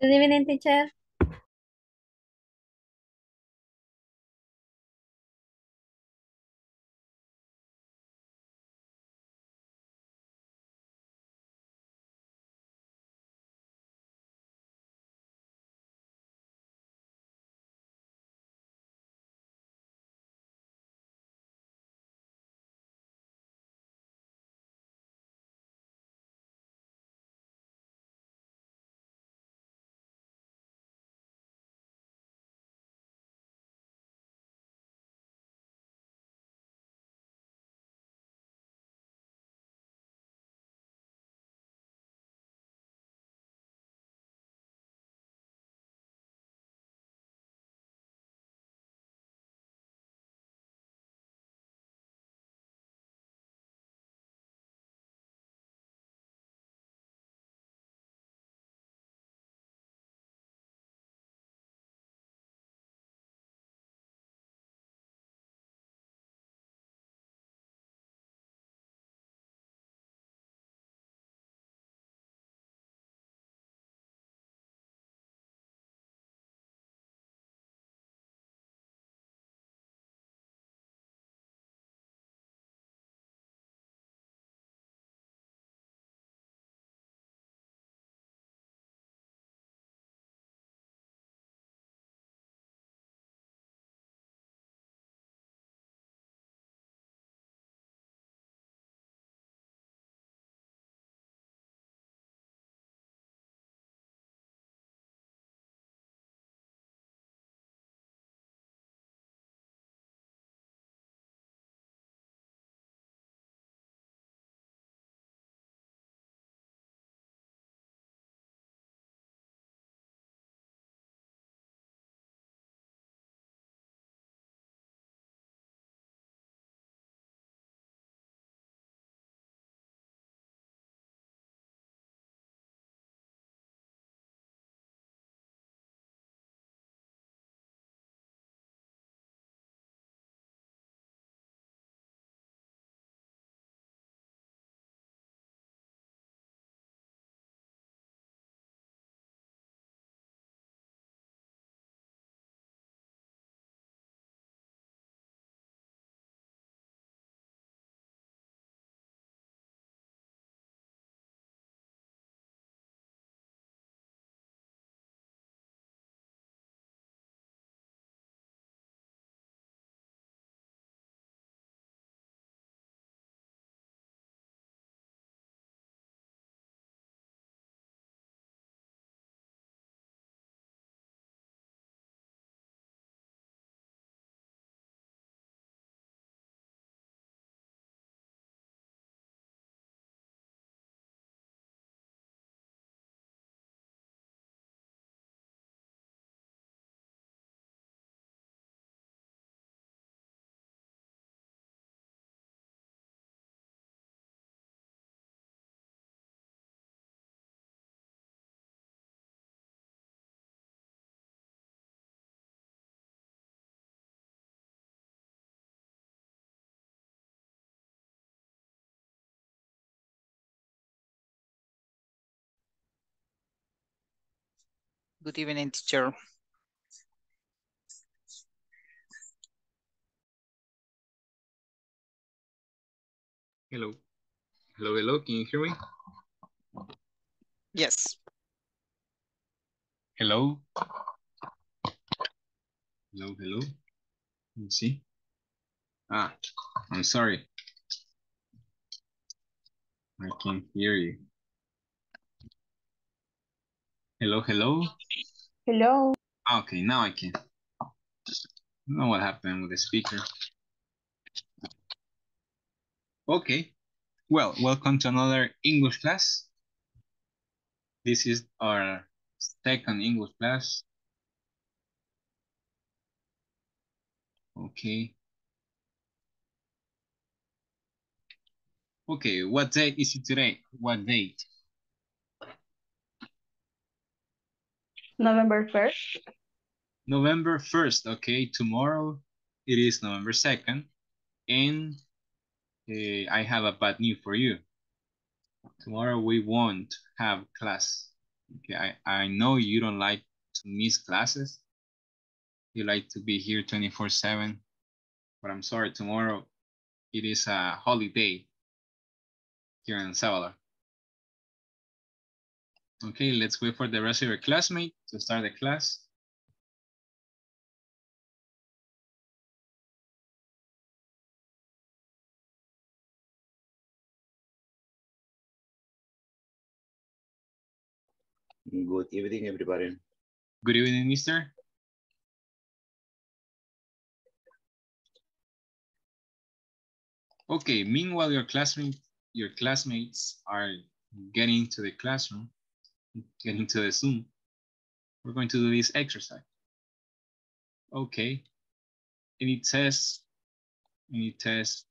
Good evening, teacher. Good evening, teacher. Hello. Hello, hello. Can you hear me? Yes. Hello. Hello, hello. Let me see. Ah, I'm sorry. I can't hear you. Hello, hello. Hello. Ah, okay, now I can. I don't know what happened with the speaker. Okay. Well, welcome to another English class. This is our second English class. Okay. Okay, what date is it today? What date? November 1st. November 1st, okay, tomorrow it is November 2nd, and uh, I have a bad news for you. Tomorrow we won't have class Okay, I, I know you don't like to miss classes. You like to be here 24 seven, but I'm sorry, tomorrow it is a holiday here in Salvador. Okay, let's wait for the rest of your classmate to start the class. Good evening, everybody. Good evening, mister. Okay, meanwhile, your classmate, your classmates are getting to the classroom, getting to the Zoom. We're going to do this exercise. Okay, and it says, and it says,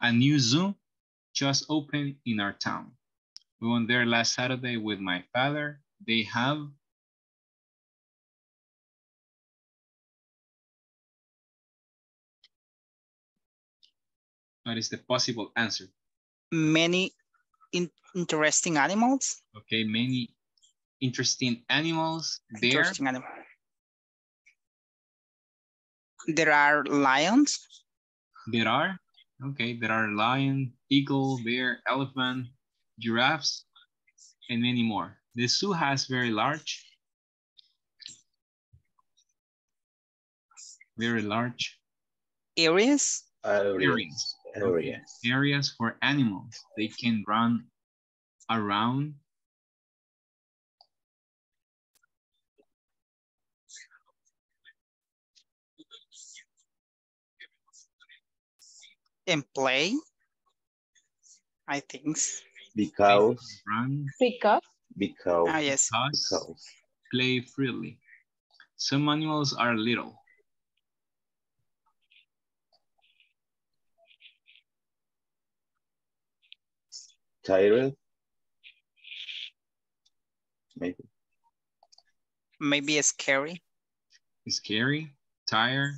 a new Zoom just opened in our town. We went there last Saturday with my father. They have What is the possible answer? Many in interesting animals. Okay, many interesting animals there. Interesting animal. There are lions. There are, okay, there are lion, eagle, bear, elephant, giraffes, and many more. The zoo has very large, very large Areas. areas, Areas. areas for animals. They can run around. And play. I think. Because, can Run, Because because, Ah, yes. because, because. play freely. Some animals are little. Tired. Maybe. Maybe it's scary. scary, tired.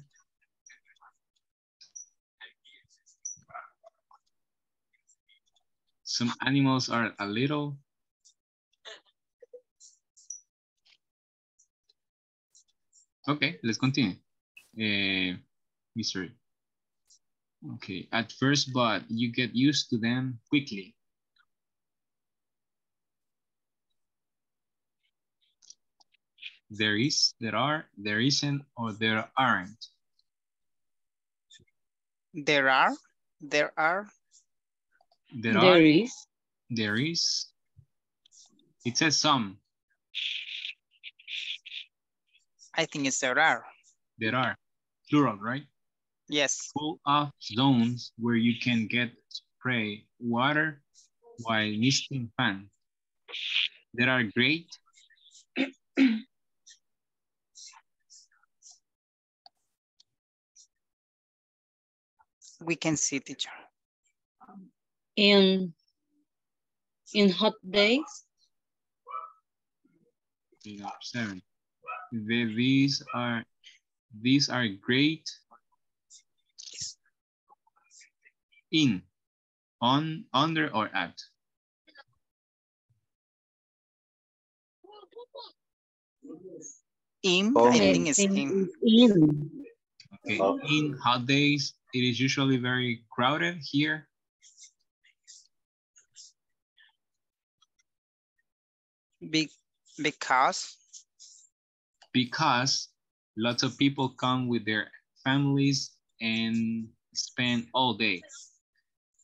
Some animals are a little. Okay, let's continue. Uh, Mr. Okay, at first, but you get used to them quickly. There is, there are, there isn't, or there aren't. There are. There are. There are, there is. there is. It says some, I think it's there are. there are, plural, right? Yes. Full of zones where you can get spray water while misting fan. There are great. We can see teacher. In in hot days, you know, Seven. The- These are these are great in, on, under, or at. In, Oh. I think it's in, in. in Okay, Oh. in hot days, it is usually very crowded here. Be, because because lots of people come with their families and spend all day.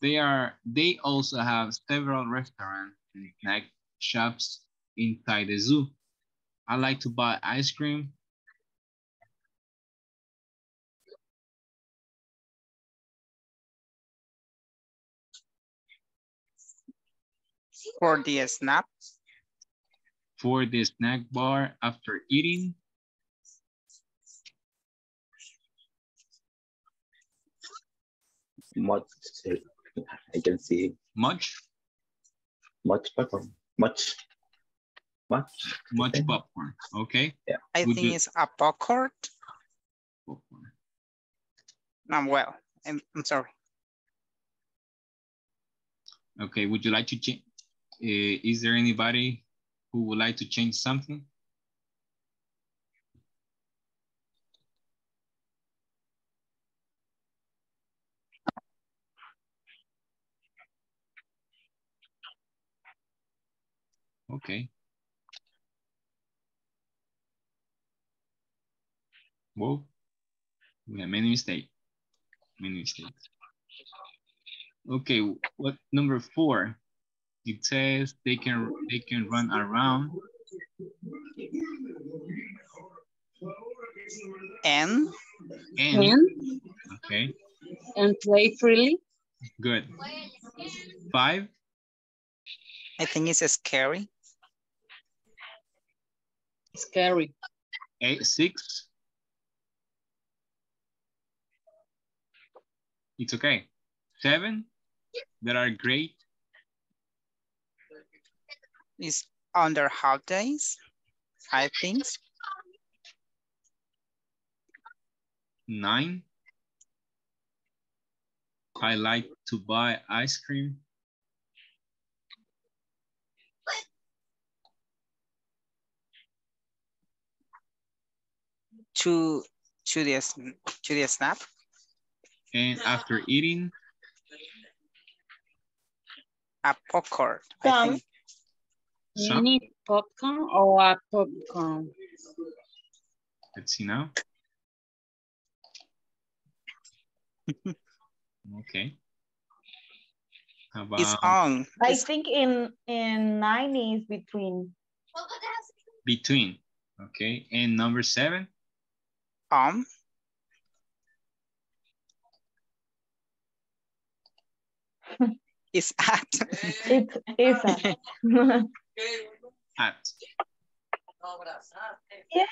They are they also have several restaurants and snack shops inside the zoo. I like to buy ice cream. for the snap. For the snack bar after eating. Much, I can see Much, much pepper. Much, much. much popcorn. Okay. Yeah. I Would think you- it's a popcorn. Popcorn. Um, well, I'm, I'm sorry. Okay. Would you like to change? is there anybody who would like to change something? Okay. Whoa, we have many mistakes, many mistakes. Okay, what number four? It says they can they can run around And and And, okay, and play freely. good. Five, I think it's a scary. Scary. eight, six. It's okay. Seven, that are great. It's under half days, I think. Nine. I like to buy ice cream. To to the sn- to the snap. And after eating, A popcorn. I think. You some, need popcorn or a popcorn? let's see now. Okay. How It's on. I think in in nine is between. between? Okay, and number seven, on. Um. It's at. It's it's a. at. Yay!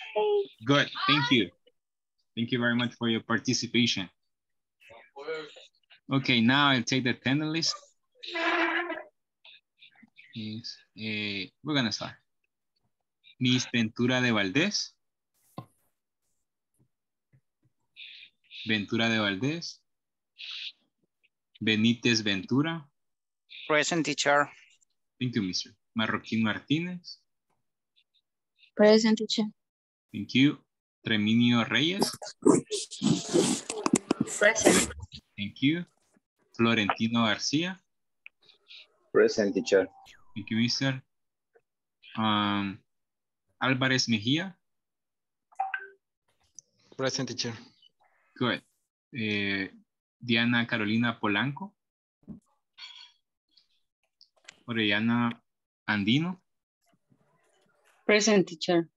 Good, thank you. Thank you very much for your participation. Okay, now I'll take the attendance list. Yes, eh, we're gonna start. Miss Ventura de Valdés. Ventura de Valdés. Benítez Ventura. Present teacher. Thank you, Mr. Marroquín Martínez. Present teacher. Thank you. Treminio Reyes. Present. Thank you. Florentino García. Present teacher. Thank you, Mr. Um, Álvarez Mejía. Present teacher. Good. Eh, Diana Carolina Polanco. Orellana Andino. Present teacher.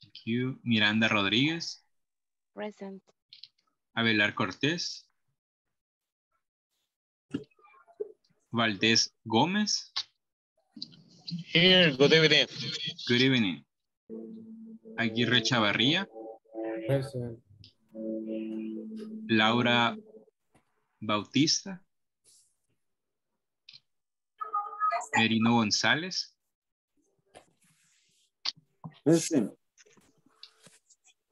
Thank you. Miranda Rodríguez. Present. Abelar Cortés. Valdés Gómez. Here, good evening. Good evening. Aguirre Chavarría. Present. Laura Bautista. Merino González. Present.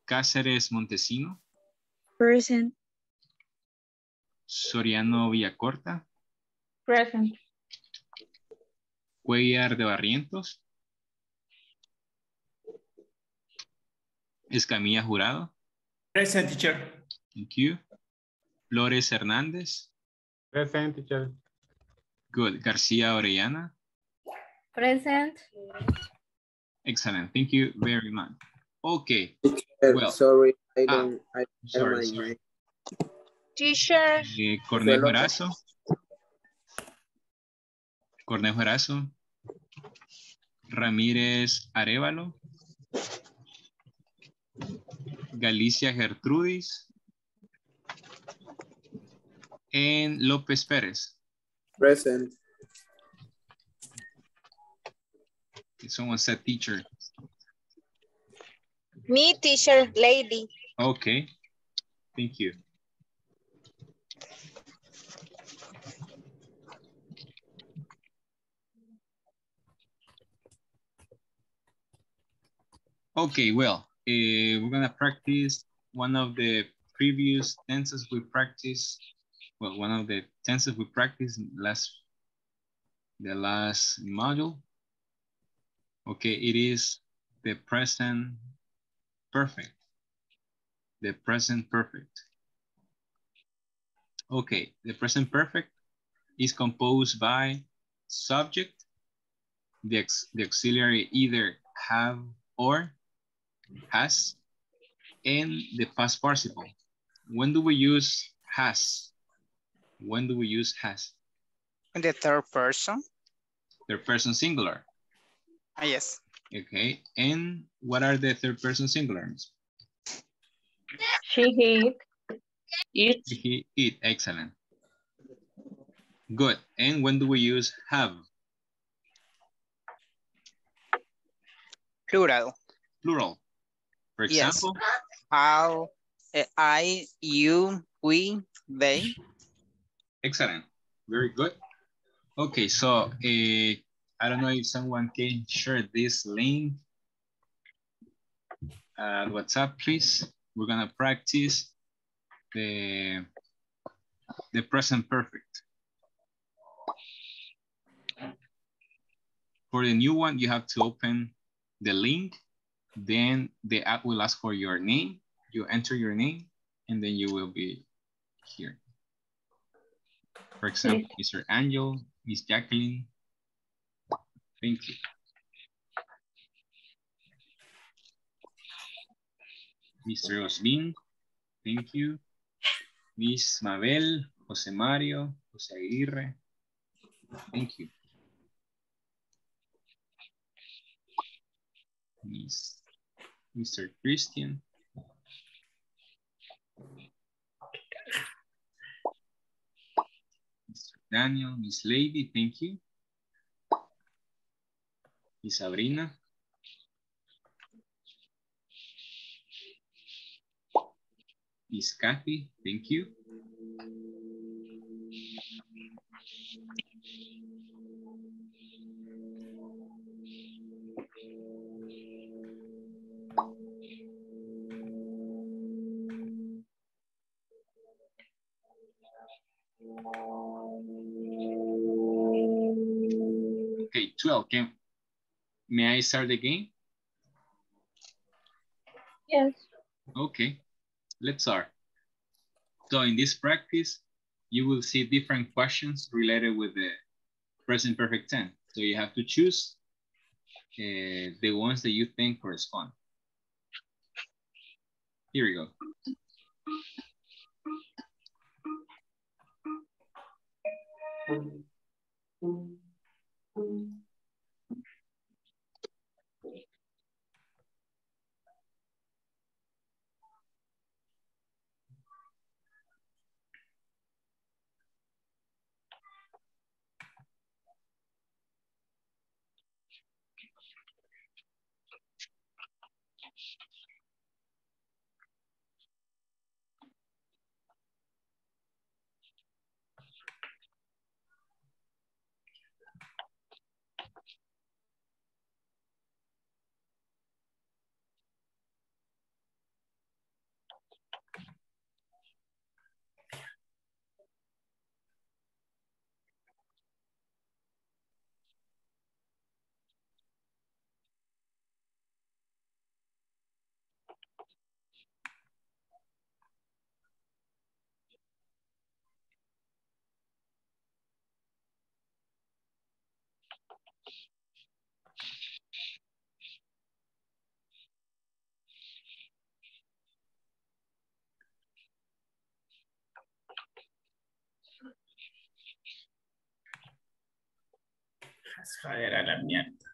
Cáceres Montesino. Present. Soriano Villacorta. Present. Cuellar de Barrientos. Escamilla Jurado. Present teacher. Thank you. Flores Hernández. Present teacher. Good. García Orellana. Present. Excellent. Thank you very much. Okay. Well, sorry, I ah, don't. I, Sorry, I sorry. Teacher. Eh, Cornejo Erazo. Cornejo Erazo. Ramírez Arevalo. Galicia Gertrudis. And López Pérez. present. Someone said teacher. Me, teacher, lady. Okay. Thank you. Okay, well, eh, we're gonna practice one of the previous tenses we practiced. Well, one of the tenses we practiced last, the last module. Okay, it is the present perfect. The present perfect. Okay, the present perfect is composed by subject, the, ex the auxiliary either have or has, and the past participle. When do we use has? When do we use has? In the third person. Third person singular. Ah, yes. Okay, and what are the third person singulars? She, he, It. He, it, excellent. Good, and when do we use have? Plural. Plural. For Yes. example, How, eh, I, you, we, they. excellent, very good. Okay, so uh, I don't know if someone can share this link at WhatsApp, please. We're gonna practice the, the present perfect. For the new one, you have to open the link, then the app will ask for your name, you enter your name, and then you will be here. For example, Mr. Angel, Miss Jacqueline. Thank you. Mr. Osmin, thank you. Miss Mabel, Jose Mario, Jose Aguirre, thank you. Miss, Mr. Christian. Mr. Daniel, Miss Lady, thank you. Miss Sabrina. Miss Kathy, thank you. Okay, 12, can, may I start the game? yes. Okay, let's start. So in this practice, you will see different questions related with the present perfect tense. So you have to choose uh, the ones that you think correspond. Here we go. Joder, a la mierda.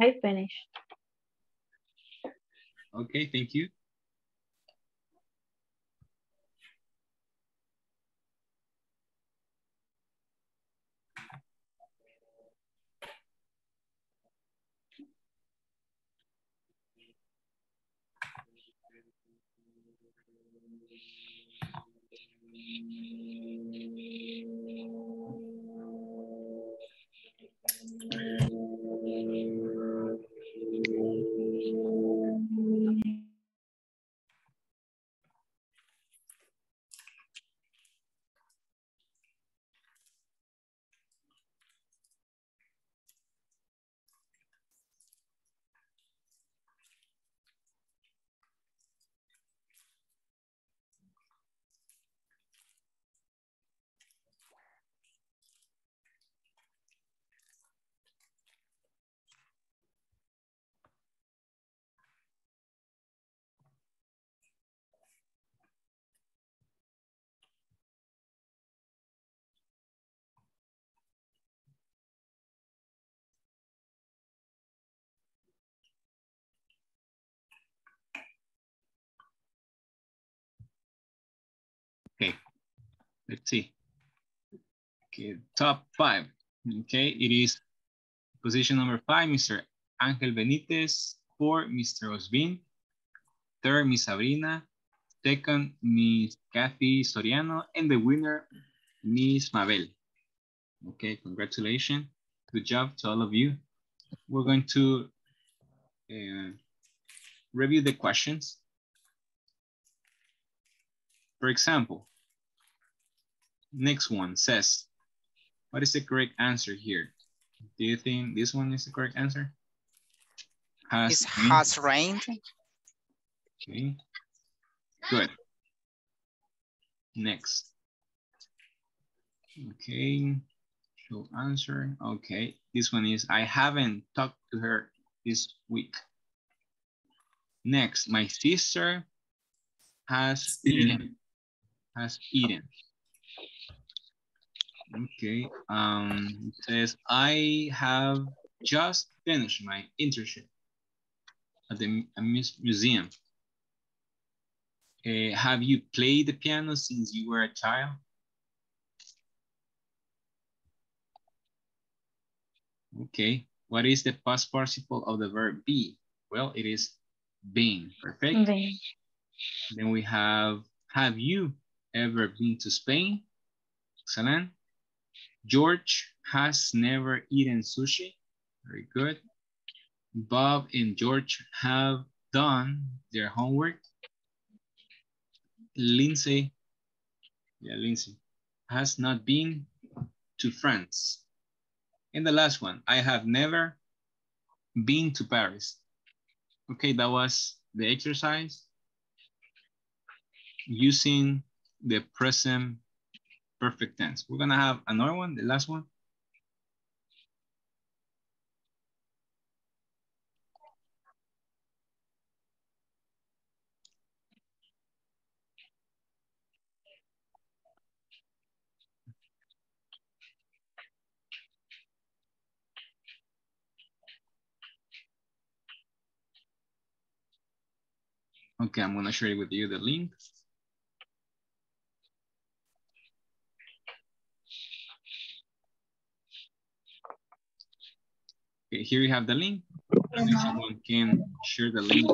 I finished. Okay, thank you. Okay, let's see. Okay, top five. Okay, it is position number five, Mr. Angel Benitez. Four, Mr. Osmin. Third, Miss Sabrina. Second, Miss Kathy Soriano. And the winner, Miss Mabel. Okay, congratulations. Good job to all of you. We're going to uh, review the questions. For example, next one says, what is the correct answer here? Do you think this one is the correct answer? It been- has rained. Okay, good. Next. Okay, show answer. Okay, this one is, I haven't talked to her this week. Next, my sister has eaten. Has eaten. Okay, um, it says, I have just finished my internship at the museum. Uh, have you played the piano since you were a child? Okay, what is the past participle of the verb be? Well, it is being. perfect. Then, Then we have, have you ever been to Spain? Excellent. George has never eaten sushi. Very good. Bob and George have done their homework. Lindsay, yeah, Lindsay, has not been to France. And the last one, I have never been to Paris. Okay, that was the exercise using the present perfect tense. We're gonna have another one, the last one. Okay, I'm gonna share with you the link. Okay, here you have the link. And if someone can share the link.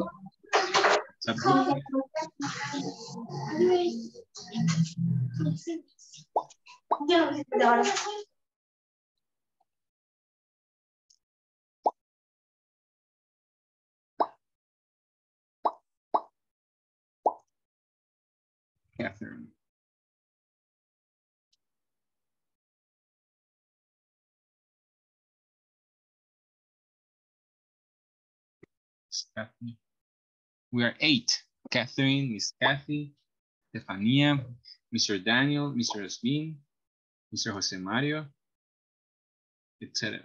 WhatsApp Catherine. We are eight. Catherine, Miss Kathy, Stefania, Mr. Daniel, Mr. Osmin, Mr. Jose Mario, etc.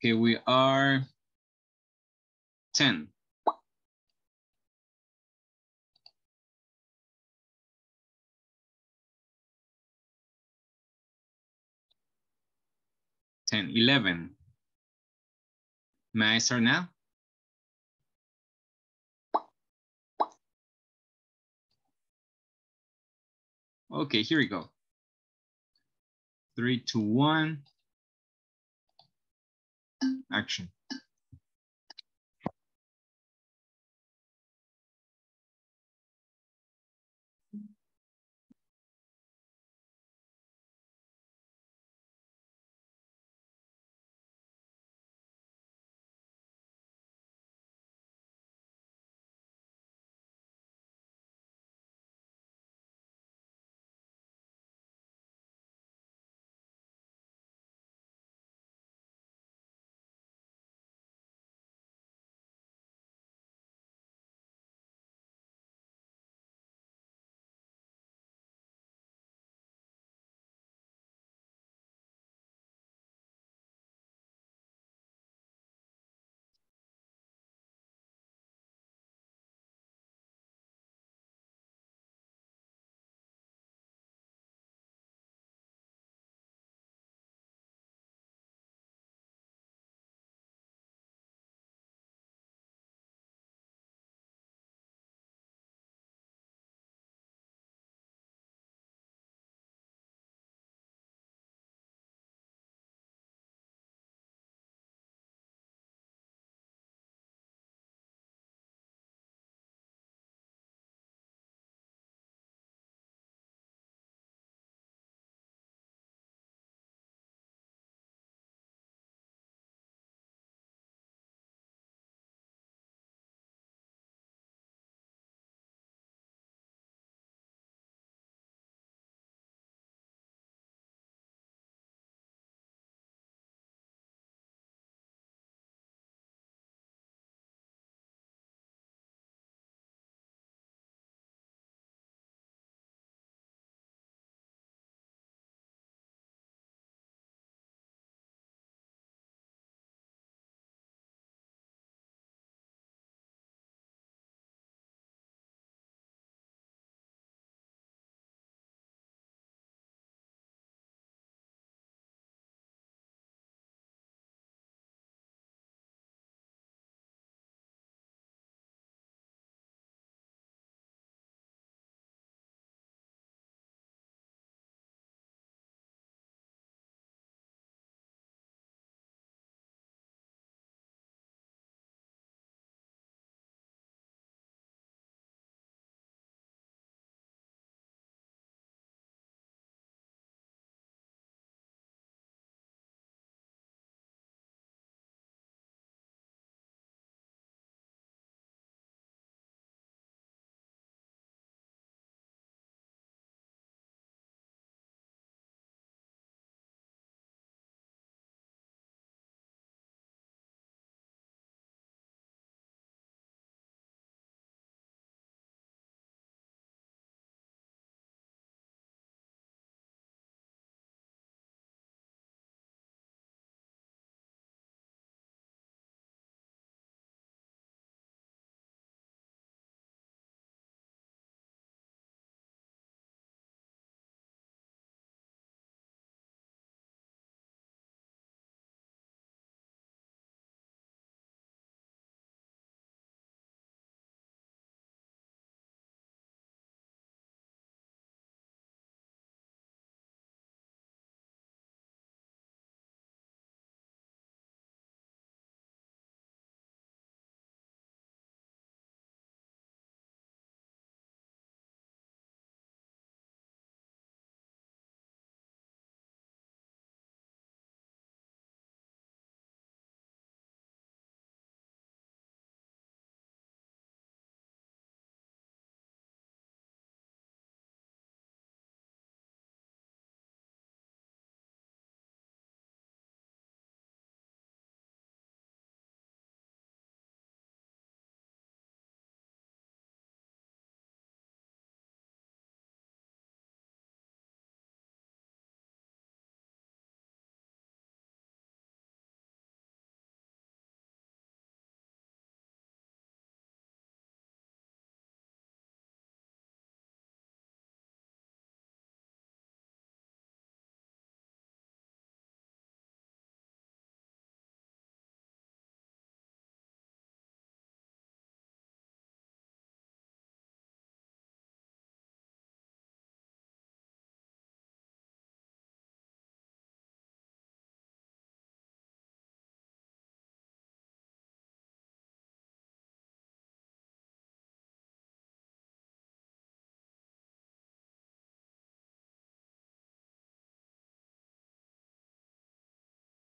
Okay, we are 10. Ten, eleven. May I start now? Okay, here we go. Three, two, one. Action.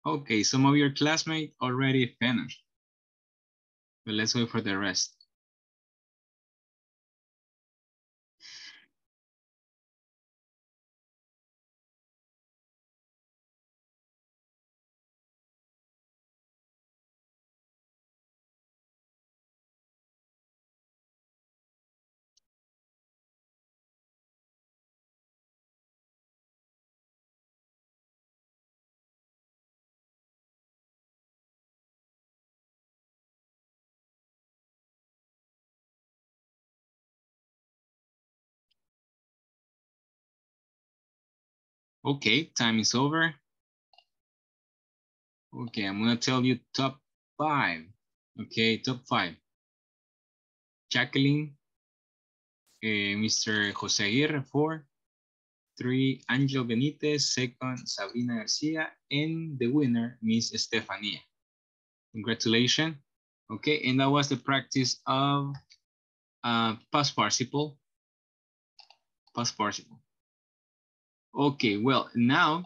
Okay, some of your classmates already finished. But let's wait for the rest. Okay, time is over. Okay, I'm gonna tell you top five. Okay, top five. Jacqueline, eh, Mr. Jose Aguirre, four. Three, Angel Benitez, second, Sabrina Garcia, and the winner, Miss Estefania. Congratulations. Okay, and that was the practice of uh, past participle. Past participle. Okay, well, now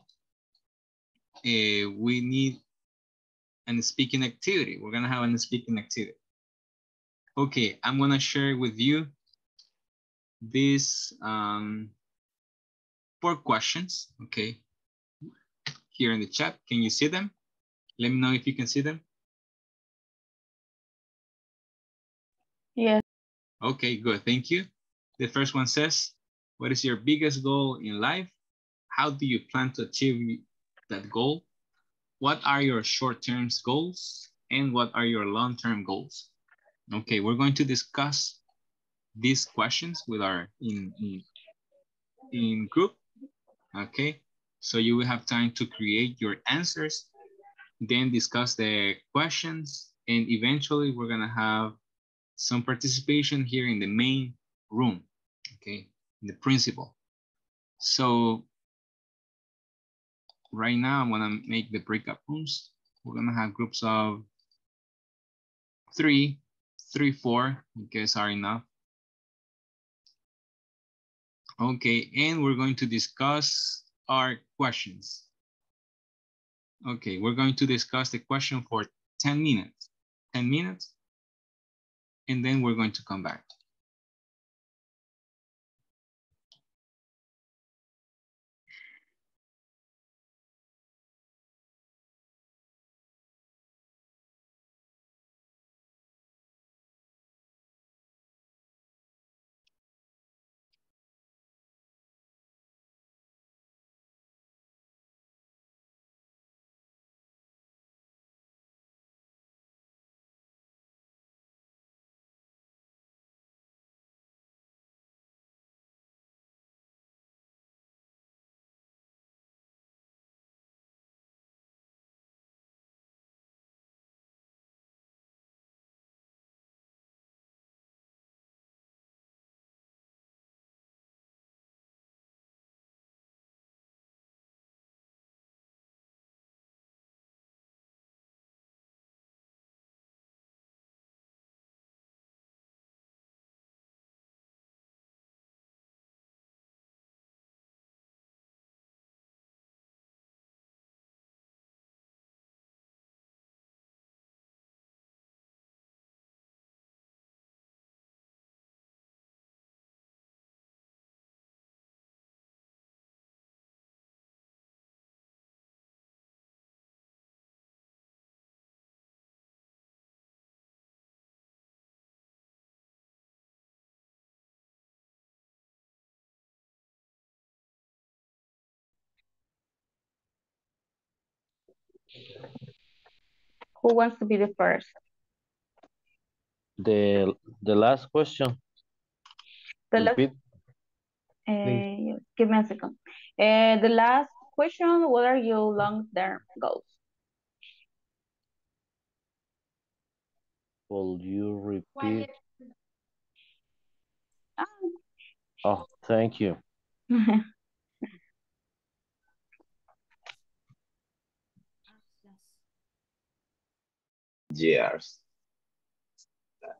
uh, we need an speaking activity. We're gonna have an speaking activity. Okay, I'm gonna share with you these um, four questions, okay? Here in the chat, can you see them? Let me know if you can see them. Yes. Okay, good, thank you. The first one says, what is your biggest goal in life? How do you plan to achieve that goal? What are your short-term goals? And what are your long-term goals? Okay, we're going to discuss these questions with our in, in, in group. Okay, so you will have time to create your answers, then discuss the questions, and eventually we're gonna have some participation here in the main room, okay, in the principal. So right now I'm gonna make the breakout rooms. We're gonna have groups of three, three, four, you guys are enough. Okay, and we're going to discuss our questions. Okay, we're going to discuss the question for 10 minutes, 10 minutes, and then we're going to come back. Who wants to be the first? The, the last question. The last, uh, give me a second. Uh, the last question, what are your long-term goals? Will you repeat? Ah. Oh, thank you. Years.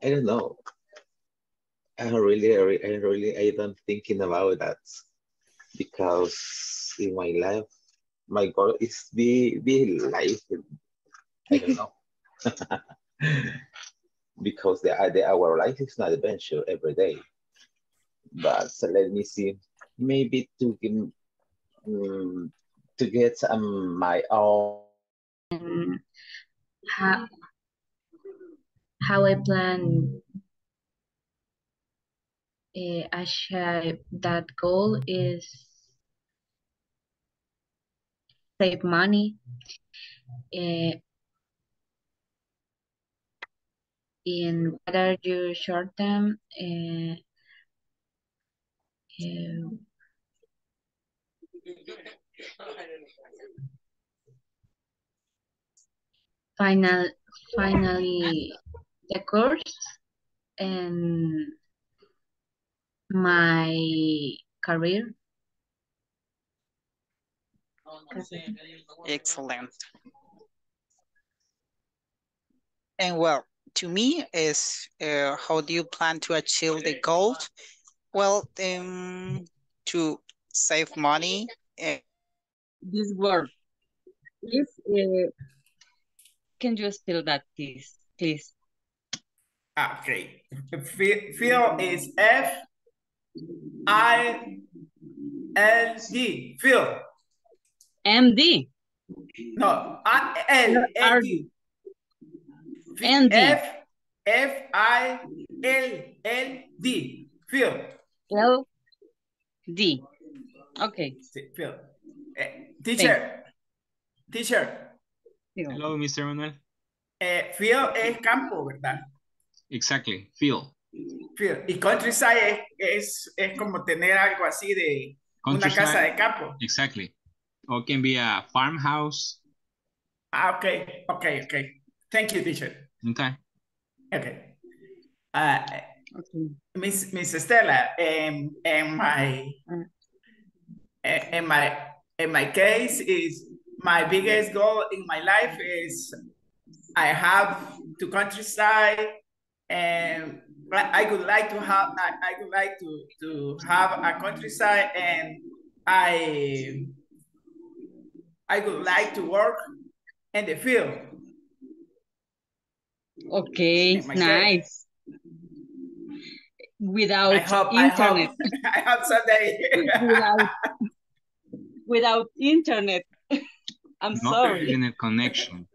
I don't know. I really, I really, I don't thinking about that because in my life, my goal is be be life. I don't know. because the, the our life is not adventure every day. But so let me see, maybe to um, to get um, my own Um, how, I plan uh, achieve that goal is save money uh, in what are your short term uh, final finally the course and my career Excellent. And well, to me is uh, how do you plan to achieve the goal? Well, um, to save money. eh, this word is uh, can you spell that please please Okay. Fi- Phil is F I L D. Phil. md No, I L D. ND. F F I L L D. Phil. l d okay Phil. Eh, teacher. Teacher. Hello, Mr. Manuel. Eh, Phil es campo, ¿verdad? Exactly. Feel. Phil. Y countryside es, es, es como tener algo así de una casa de campo. Exactly. Or can be a farmhouse. Ah, okay, okay, okay. Thank you, teacher. Okay. Okay. Uh, okay Miss Miss Estela, in in my in my in my case is my biggest goal in my life is I have to countryside and I I would like to have I, I would like to to have a countryside and I I would like to work in the field. okay In my case. nice without I hope I hope internet I hope someday. without without internet i'm Not sorry internet connection.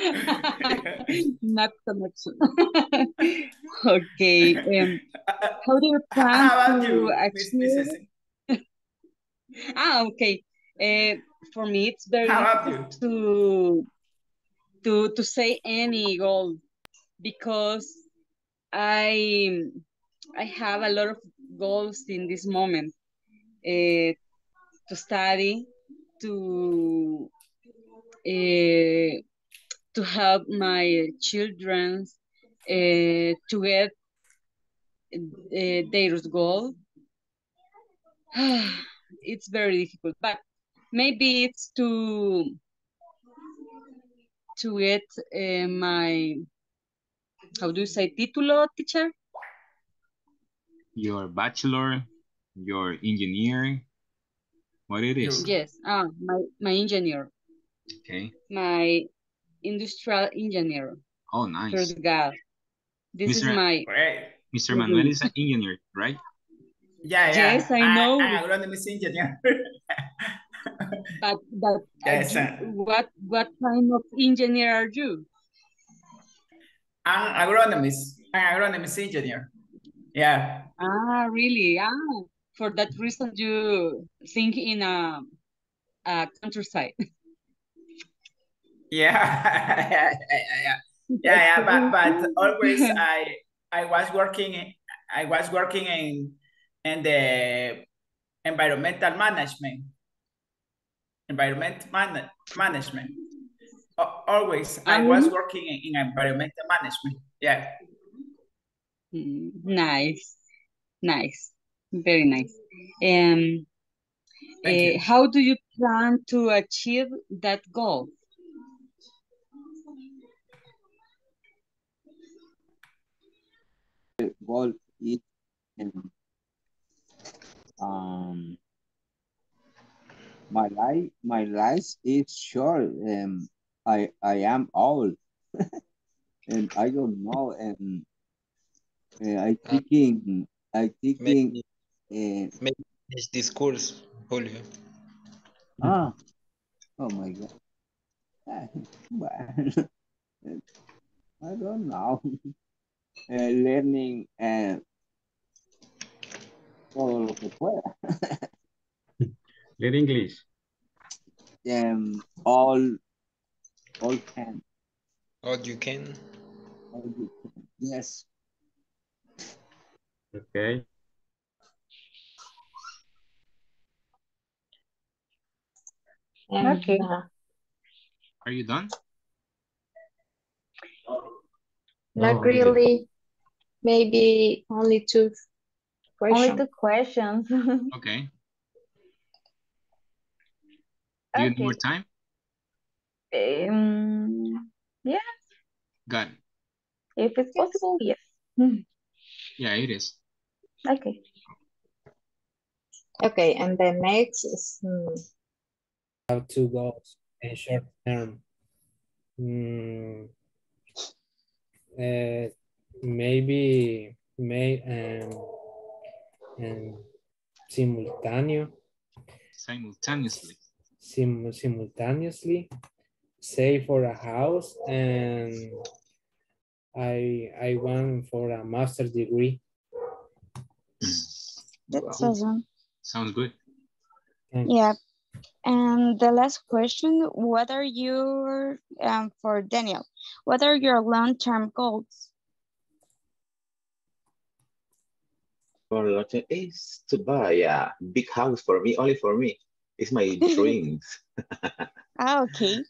not connection okay um how do you plan How to you, Mrs. ah okay uh, for me it's very How about difficult you? to to to say any goal because I I have a lot of goals in this moment uh, to study to uh, to help my children uh, to get uh, their goal it's very difficult but maybe it's to to get uh, my how do you say título teacher Your bachelor, your engineer, what it is. yes ah my my engineer Okay. my industrial engineer Oh, nice. through God. This is my Great. Mr. Manuel is an engineer, right? Yeah, yeah. Yes, I know. I, I'm agronomist engineer. but but uh, Yes, you- what what kind of engineer are you? I'm agronomist. I'm agronomist engineer. Yeah. Ah, really? Ah, for that reason you think in a, a countryside. Yeah. yeah, yeah, yeah. But, but always I I was working in- I was working in in the environmental management. Environment man, management. Al- Always I was working in, in environmental management. Yeah. Mm, Nice, nice, very nice. Um, eh, how do you plan to achieve that goal? Goal is um My life, my life is short. Um, I I am old, and I don't know. And uh, I thinking, I thinking. Uh, Maybe finish this course, Julio. ah, oh my God. I don't know. Uh, learning uh, todo lo que pueda. Learn English. um, all, all can. All you can. All you can. Yes. Okay. Okay. Are you done? Not No, really. Maybe only two Only questions. two questions. Okay. Do you need more time? Um, yeah, Got it. if it's possible, yes. Yeah, it is. Okay. Okay, and the next is hmm, have two goals in short term. Mm, uh, maybe may um, um, simultaneous, Simultaneously. sim, simultaneously, save for a house and I I want for a master degree. That's Wow. awesome. Sounds good. Thanks. Yeah. And the last question, what are you um, for Daniel, what are your long-term goals? For Lottie is to buy a big house for me, only for me. It's my dreams. Ah, okay.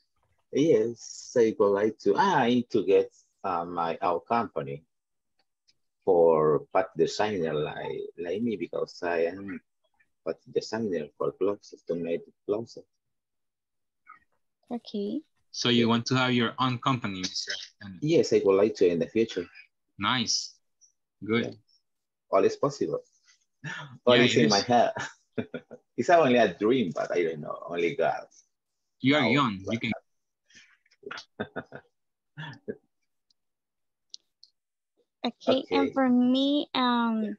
Yes, I would like to. I need to get uh, my our company for part designer like like me because I am part designer for clothes to make clothes. Okay. So you want to have your own company, Mr. Yes, I would like to in the future. Nice. Good. All is possible. All Yeah, is it in my head. it's only a dream, but I don't know. Only God. You are Oh, young. You can Okay, and for me, um,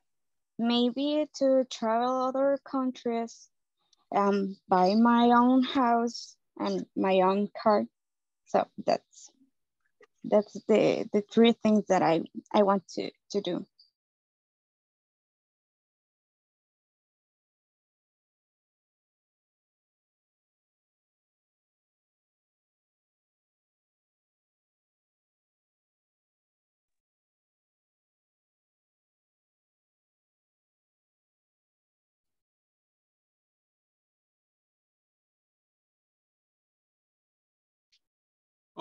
maybe to travel other countries, um, buy my own house and my own car. So that's that's the the three things that I I want to to do.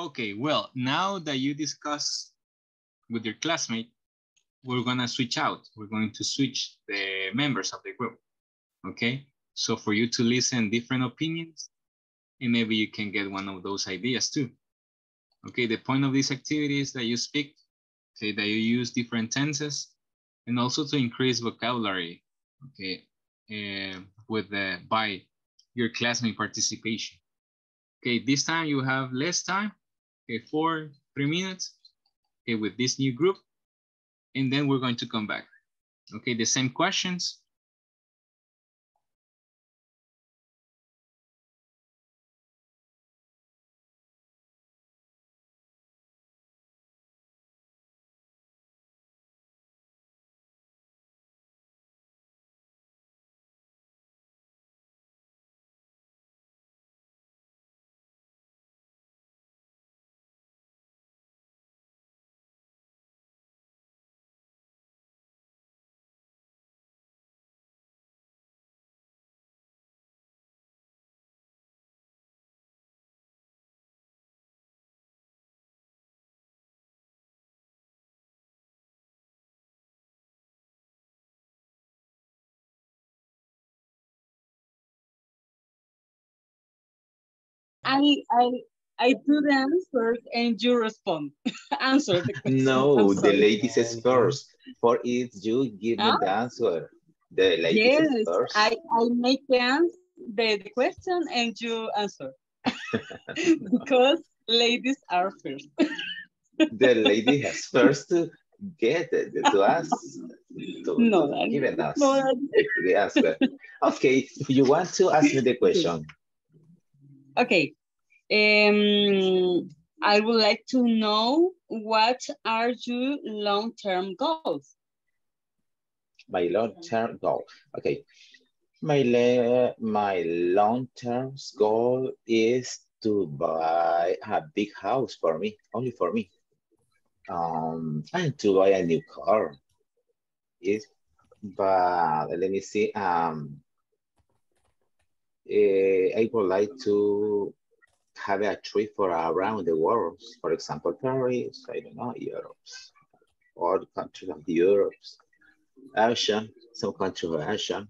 Okay, well, now that you discuss with your classmate, we're gonna switch out. We're going to switch the members of the group. Okay, so for you to listen different opinions, and maybe you can get one of those ideas too. Okay, the point of this activity is that you speak, okay, that you use different tenses, and also to increase vocabulary, okay, uh, with the by your classmate participation. Okay, this time you have less time, okay, four, three minutes, okay, with this new group, and then we're going to come back. Okay, the same questions. I I I do the answers and you respond. Answer the question. No, the lady says first. For it, you give me the ah. answer. The lady Yes, says first. I I make the answer the, the question and you answer. because ladies are first. the lady has first to get it, to ask, to, No, to given us No, the answer. Okay, you want to ask me the question? Okay. Um, I would like to know what are your long-term goals? My long-term goal. Okay. My my long-term goal is to buy a big house for me, only for me. Um, and to buy a new car. Is but let me see. Um, eh, I would like to have a trip for around the world. For example, Paris, I don't know, Europe, all the countries of Europe, Asia, some countries of Asia.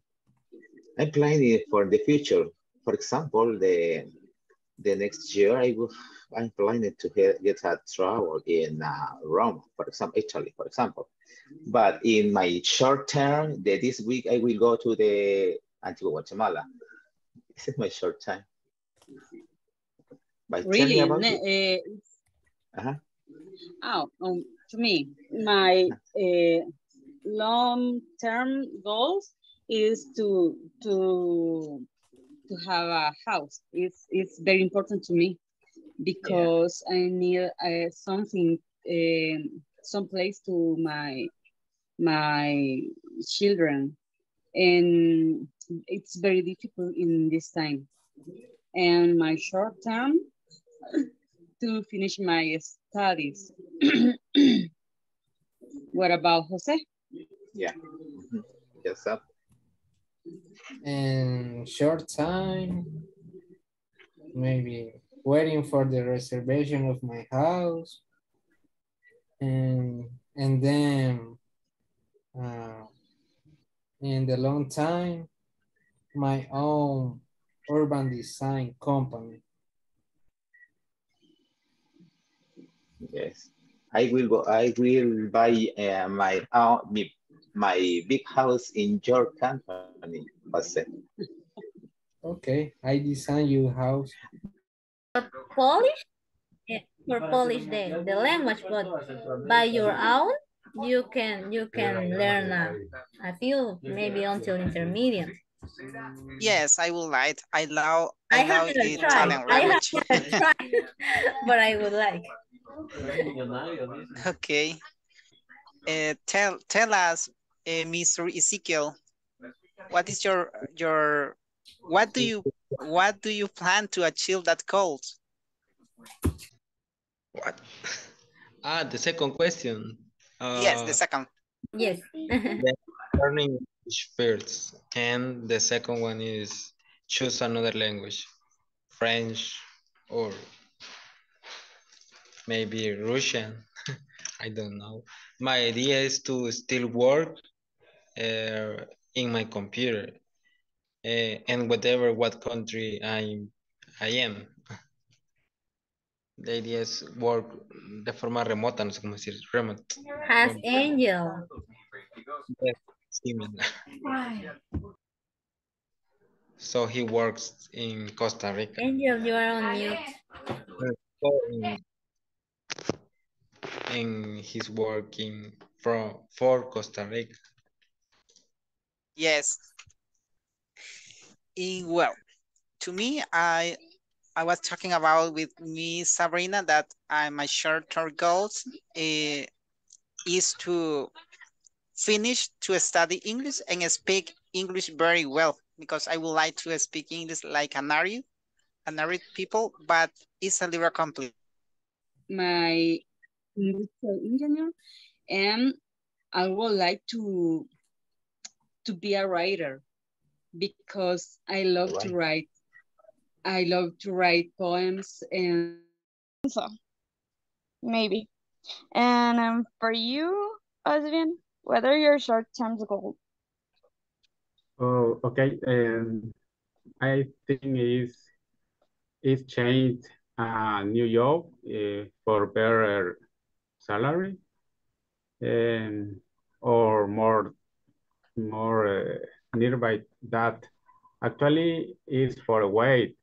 I'm planning for the future. For example, the the next year I will I'm planning to get, get a travel in uh, Rome, for example, Italy, for example. But in my short term, the, this week I will go to the Antigua Guatemala. This is my short time. Me Really? about you. uh, Uh-huh. oh, um, to me, my uh, long-term goals is to to to have a house. It's it's very important to me because I need uh, something, um, some place to my my children, and it's very difficult in this time. And my short term to finish my studies. what about Jose? Yeah. Mhm. Yes, sir. in short time, maybe waiting for the reservation of my house, and and then uh, in the long time, my own urban design company. Yes. I will go, I will buy uh, my, uh, my, my big house in your company, Jose. Okay, I design your house. Polish, eh, for Polish the, the language, but by your own, you can you can learn a, a few, maybe until intermediate. Yes, I would like. I love. I I, have love never the tried. Italian I have language. never tried, but I would like. Okay. Uh, tell tell us, uh, Mr. Ezekiel, what is your your what do you what do you plan to achieve that goal? What? Ah, the second question. yes, the Uh, second. Yes. learning English first, and the second one is choose another language, French or maybe Russian. I don't know. My idea is to still work uh, in my computer uh, and whatever what country I I am. The idea is work de forma remota, no sé cómo decir, remote. Has Angel. So he works in Costa Rica. Angel, you are on mute. So in, in working from for Costa Rica. Yes. In, well, to me, I I was talking about with me Sabrina that uh, my short-term goals uh, is to finish to study English and speak English very well because I would like to speak English like a native, a native people, but it's a little complicated. My industrial engineer, and I would like to to be a writer because I love to write. I love to write poems and So maybe. And um, for you, Osmin, what are your short-term goals? Oh, okay. Um, I think is is changed uh, New York uh, for better salary and or more more uh, nearby that Actually, is for wait.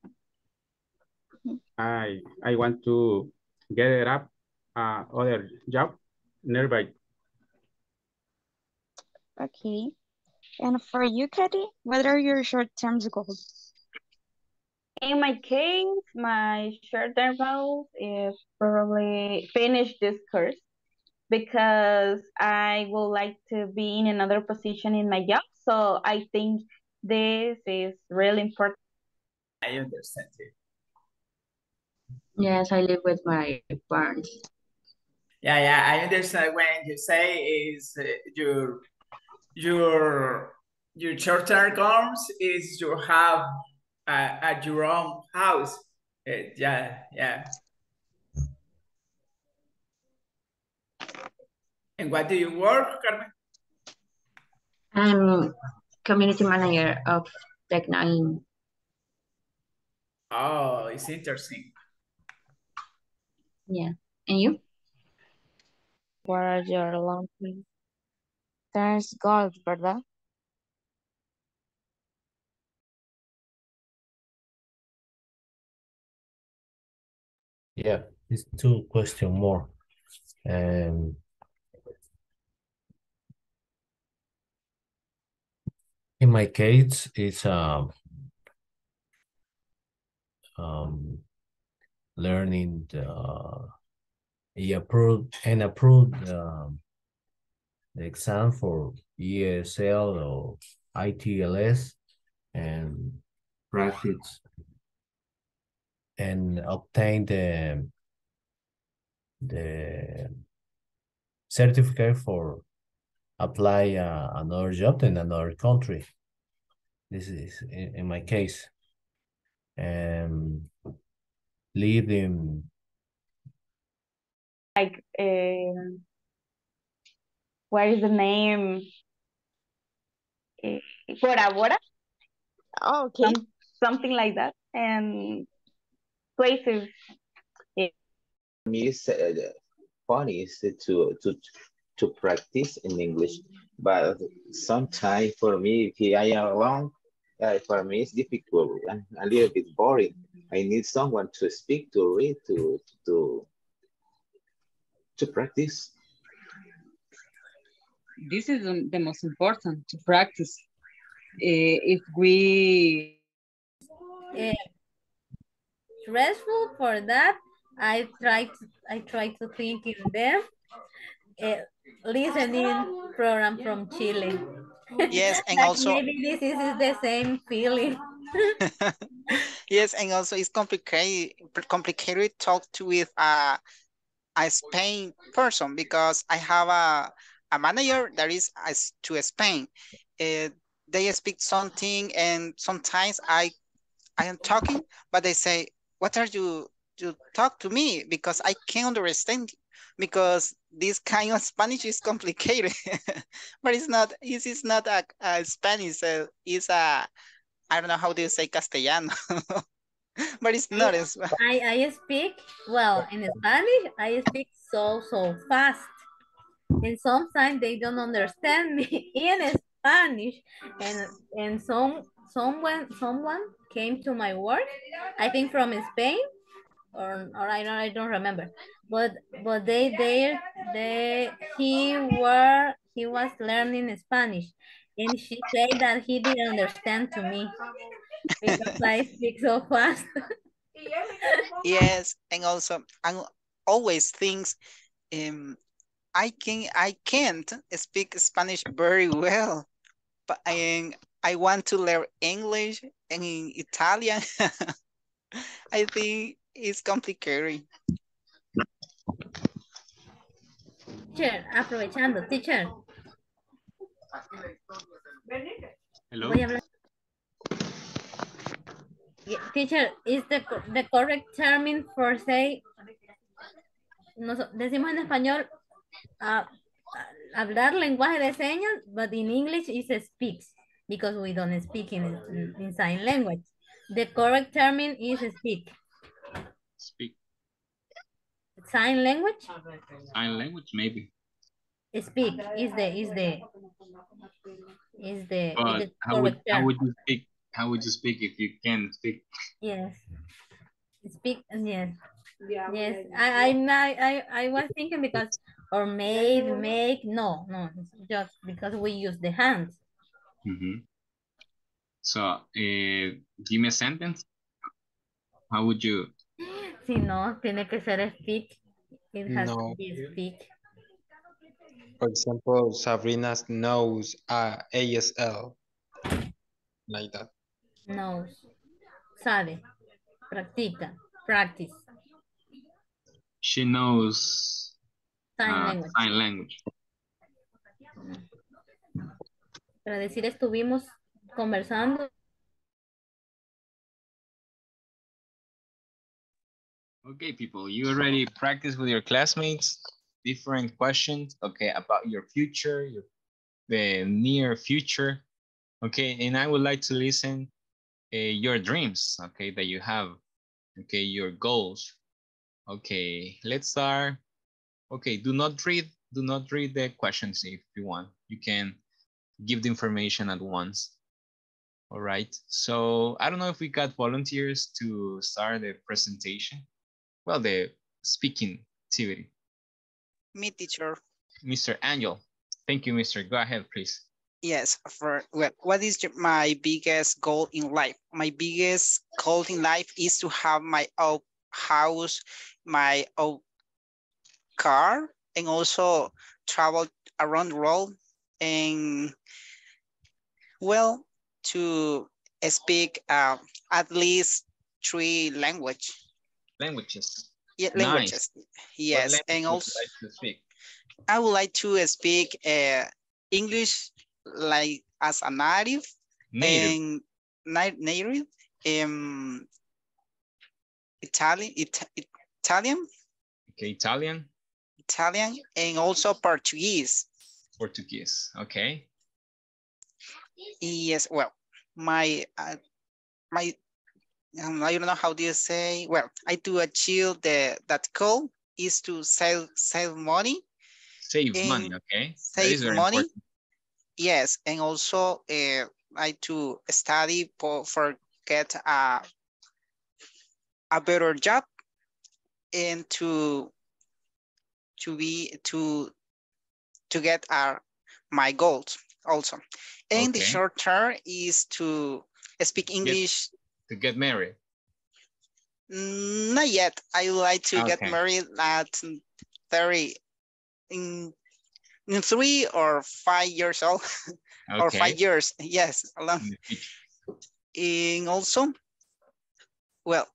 I I want to get it up uh, other job nearby. Okay. And for you, Katie, what are your short-term goals? In my case, my short-term goal is probably finish this course because I would like to be in another position in my job. So I think this is really important. I understand it. Yes, I live with my parents. Yeah, yeah, I understand when you say is uh, your your your short-term goals is you have uh, at your own house. Uh, yeah, yeah. And what do you work, Carmen? I'm community manager of Tech9. Oh, it's interesting. Yeah. And you? What are your long term There's goals, verdad? Yeah, it's two question more. Um, in my case, it's um, um, learning the he approved and approved um, the exam for ESL or IELTS and practice and obtain the the certificate for apply uh, another job in another country. This is in, in my case. And live in Like, um, what is the name? Eh, Bora Bora? Oh, okay. Some, something like that. And places. me it's uh, funny is to to to practice in English, but sometimes for me, if I am alone, uh, for me it's difficult and a little bit boring. I need someone to speak, to read, to to to practice. This is the the most important to practice. Eh, if we Eh, stressful for that, I try to I try to think in them. eh, listening program from Chile. Yes, and also maybe this is the same feeling. yes, and also it's complicated complicated talk to with a a Spain person because I have a a manager that is as to Spain. Uh, they speak something and sometimes I I am talking, but they say, what are you you talk to me because I can't understand you because this kind of Spanish is complicated, but it's not, this is not a, a Spanish, uh, it's a, I don't know how do you say Castellano, but it's not as I, I speak, well, in Spanish, I speak so, so fast. And sometimes they don't understand me in Spanish. And, and some, someone, someone came to my work, I think from Spain, or, or I don't, I don't remember. But, but they, they, they, he were, he was learning Spanish. And she said that he didn't understand to me because I speak so fast. Yes, and also I always thinks um I can I can't speak Spanish very well, but I I want to learn English and Italian. I think it's complicated. Teacher, aprovechando, teacher. Hello. Voy a hablar. Yeah, Teacher, is the, the correct term for say, nos, decimos en español, ah, hablar lenguaje de señas, but in English is speaks, because we don't speak in, in, in sign language. The correct term is speak. Speak Sign language, sign language, maybe. speak is the, is the, is the, is But the how would correct how would you speak How would you speak if you can speak? Yes. Speak, yes. Yes, I, I, I, I was thinking because, or made, make, no, no, just because we use the hands. Mhm. So, uh, give me a sentence. How would you? Si no, tiene que ser speak. It has No. to be speak. For example, Sabrina knows uh, ASL. Like that. Knows. Sabe. Practica. Practice. She knows Sign uh, language. sign language. Para decir estuvimos conversando. Okay, people, you already practiced with your classmates different questions, okay, about your future, your the near future, okay, and I would like to listen uh, your dreams, okay, that you have, okay, your goals. Okay, let's start. Okay, do not read, do not read the questions if you want. You can give the information at once. All right, so I don't know if we got volunteers to start the presentation. Well, the speaking activity. Me, teacher. Mr. Angel. Thank you, Mr. Go ahead, please. Yes, for well, what is my biggest goal in life? My biggest goal in life is to have my own house, my own car, and also travel around the world and well, to speak uh, at least three language. Languages. Yeah, Nice. languages. What Yes, language and also like? I would like to speak uh, English like as a native, Native. and native, um, Italian, Ita- Italian, Okay, Italian, Italian, and also Portuguese. Portuguese. Okay. Yes, well, my uh, my um, I don't know how do you say. Well, I do achieve the that goal is to save save money, Save money, okay? Save money. important. Yes, and also uh, I to study for for get a a better job and to to be to to get our my goals also. And the short term is to speak English. To get married. Not yet. I would like to get married at 30 in in three or five years old or five years. Yes. And also, well,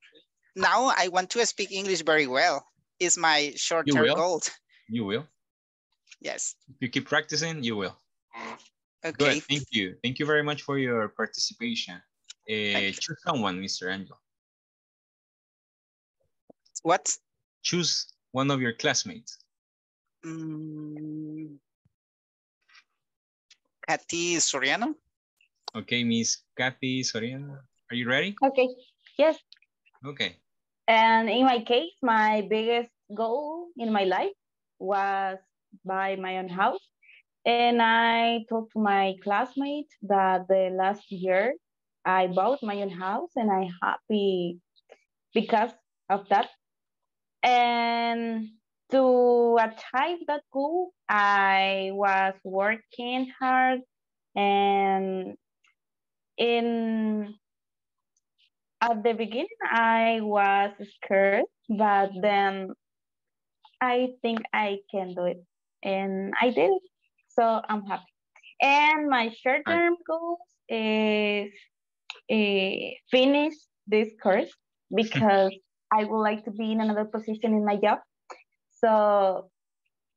now I want to speak English very well. Is my short-term goal. You will. Yes. If you keep practicing, you will. Okay. Good. Thank you. Thank you very much for your participation. Uh, choose someone, Mr. Angel. What? Choose one of your classmates. Mm, Katy Soriano. Okay, Miss Kathy Soriano. Are you ready? Okay, yes. Okay. And in my case, my biggest goal in my life was buy my own house. And I talked to my classmate that the last year I bought my own house and I'm happy because of that. And to achieve that goal, I was working hard and in at the beginning I was scared, but then I think I can do it. And I did it. So I'm happy. And my short-term goal is uh, finish this course because I would like to be in another position in my job. So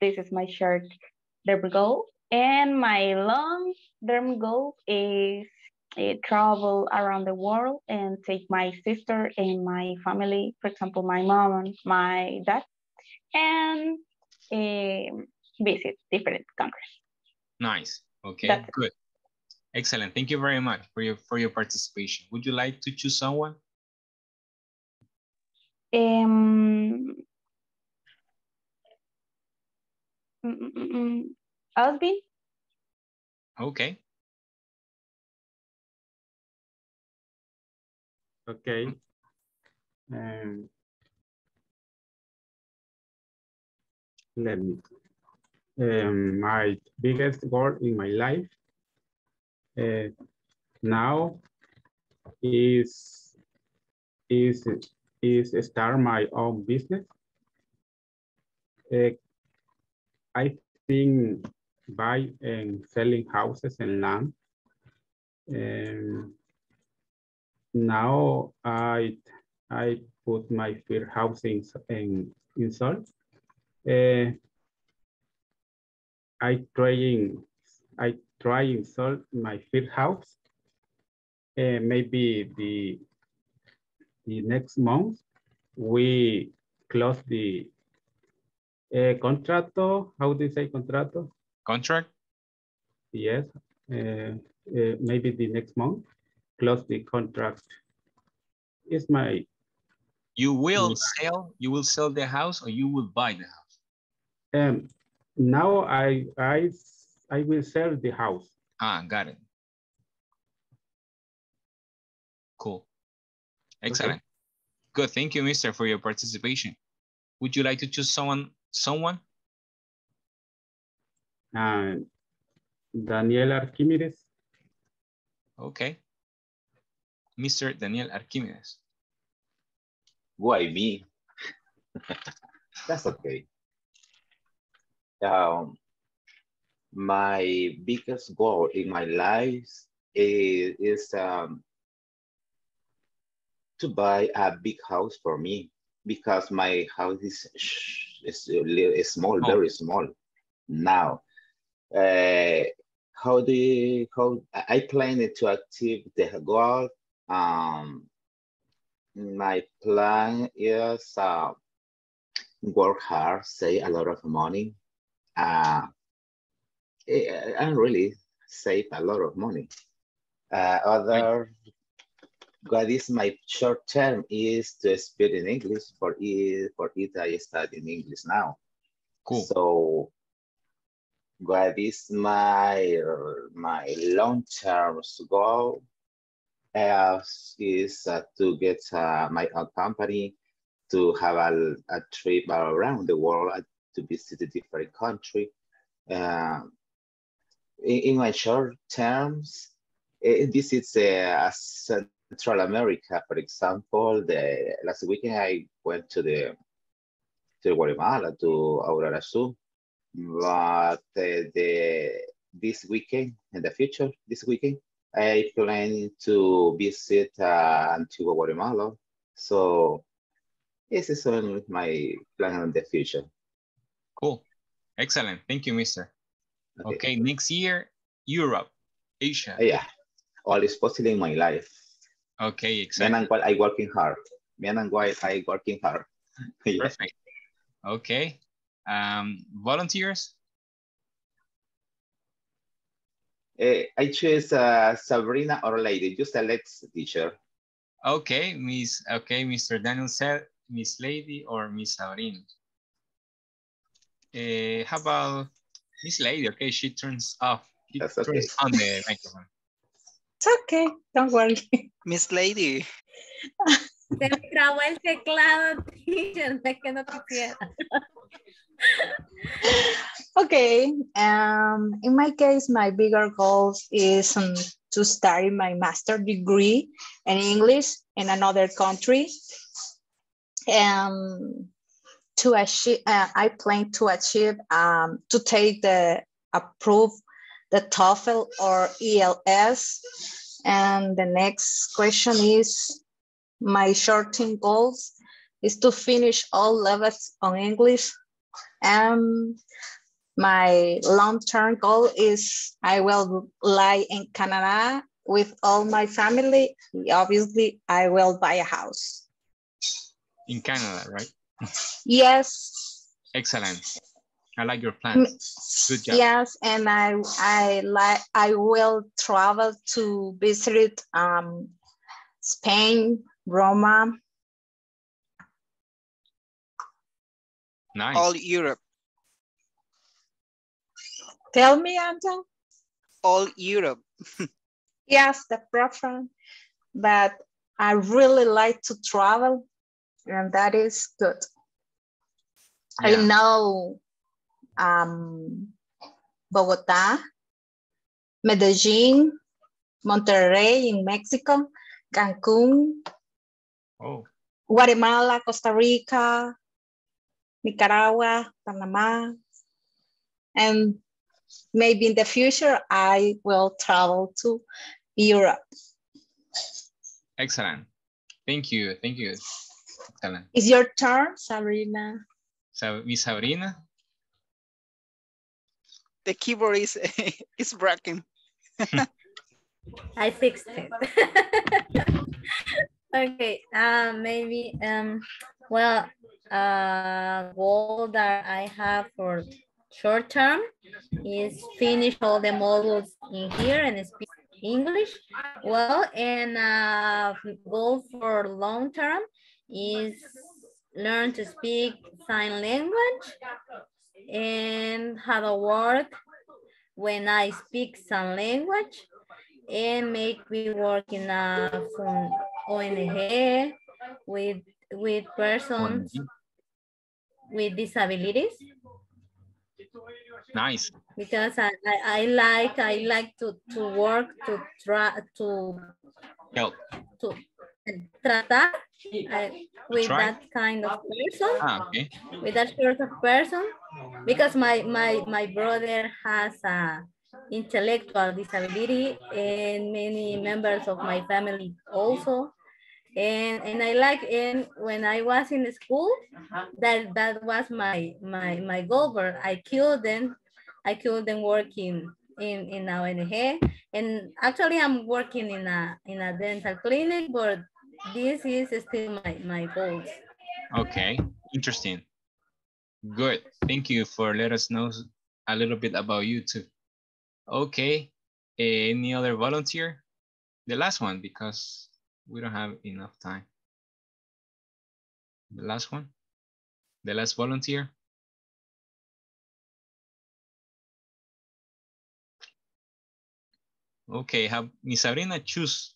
this is my short-term goal. And my long-term goal is uh, travel around the world and take my sister and my family, for example, my mom and my dad, and um, visit different countries. Nice. Okay, That's it. good. Excellent. Thank you very much for your for your participation. Would you like to choose someone? Um, mm, mm, mm, mm. Alvin? Okay. Okay. Um, let me. Um, my biggest goal in my life uh, now is is is start my own business. Uh, I think buy and selling houses and land. And now I I put my first house in in, in. Uh, I trying I trying sell my first house. Uh, maybe the the next month we close the uh, contrato. How do you say contrato? Contract? Yes. Uh, uh, maybe the next month close the contract. Is my You will sell, you will sell the house or you will buy the house? um now I I I will sell the house. Ah, got it. Cool. Excellent. Good. Thank you, mister, for your participation. Would you like to choose someone, someone? And Daniel Arquímedes. Okay. Mr. Daniel Arquímedes. Why me? That's okay. Um, my biggest goal in my life is, is um, to buy a big house for me because my house is, is, is small, Oh. very small now. Uh, how do you, how I plan to achieve the goal? Um, my plan is uh, work hard, save a lot of money, uh, and really save a lot of money. Uh, other, what is my short term is to speak in English. For it, for it, I study in English now. Cool. So, what is my my long term goal? Uh, is uh, to get uh, my own company, to have a, a trip around the world, to visit a different country. Um, in, in my short terms, eh, this is uh, Central America, for example. The last weekend I went to the to Guatemala to Aurora Sur, but uh, the this weekend in the future, this weekend I plan to visit uh, Antigua, Guatemala. So this is my plan in the future. Cool. Excellent. Thank you, mister. Okay, next year, Europe, Asia. Yeah, all is possible in my life. Okay, exactly. Meanwhile, I working hard. Meanwhile, I working hard. Yeah. Perfect. Okay. Um, volunteers? Eh, I choose uh, Sabrina or Lady. You select teacher. Okay, Miss. Okay, Mr. Daniel said Miss Lady or Miss Sabrina. Eh, how about Miss Lady? Okay, she turns off. She That's okay. on the microphone. It's okay, don't worry. Miss Lady. Se me trabó el teclado, teacher, no es que no quisiera. Okay, um, in my case, my bigger goal is um, to study my master degree in English in another country. Um, to achieve, uh, I plan to achieve, um, to take the approve the TOEFL or IELTS. And the next question is, my short-term goals is to finish all levels on English. And my long-term goal is I will lie in Canada with all my family. Obviously, I will buy a house. In Canada, right? Yes, Excellent. I like your plans. Good job. yes, and I I like I will travel to visit um Spain, Roma. Nice. All Europe. Tell me, Anton. All Europe. Yes, the preference, but I really like to travel, and that is good. I know um, Bogota, Medellin, Monterrey in Mexico, Cancun, Oh, Guatemala, Costa Rica, Nicaragua, Panama, and maybe in the future I will travel to Europe. excellent. Thank you. Thank you. Excellent. It's your turn, Sabrina. So, Miss Sabrina, The keyboard is is broken. I fixed it. okay, uh, maybe, um, well, uh, goal that I have for short term is finish all the modules in here and speak English. Well, and uh, goal for long term is learn to speak sign language and how to work when I speak sign language and make me work in a some ONG with with persons with disabilities nice. because I, I, I like I like to, to work to try to Help. to tratar uh, with Try. that kind of person. Ah, okay. with that sort of person. Because my my my brother has a intellectual disability and many members of my family also. And and i like and when i was in school that that was my my my goal but i couldn't i couldn't work in in ONG and actually i'm working in a in a dental clinic but this is still my my goals Okay, interesting. Good. Thank you for let us know a little bit about you too. Okay, any other volunteer? The last one because we don't have enough time. The last one? The last volunteer? Okay, have Miss Sabrina choose.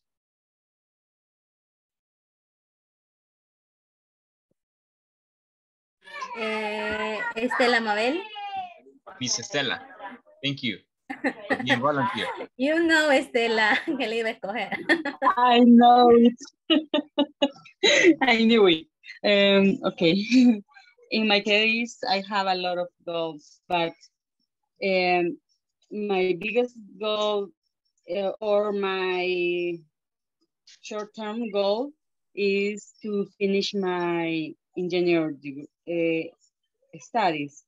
Eh, Estela Mabel Miss Estela. Thank you. for being volunteer. you know Estela que le iba a escoger I know it. I knew it. Um, okay. In my case, I have a lot of goals, but um, my biggest goal uh, or my short-term goal is to finish my engineer degree, studies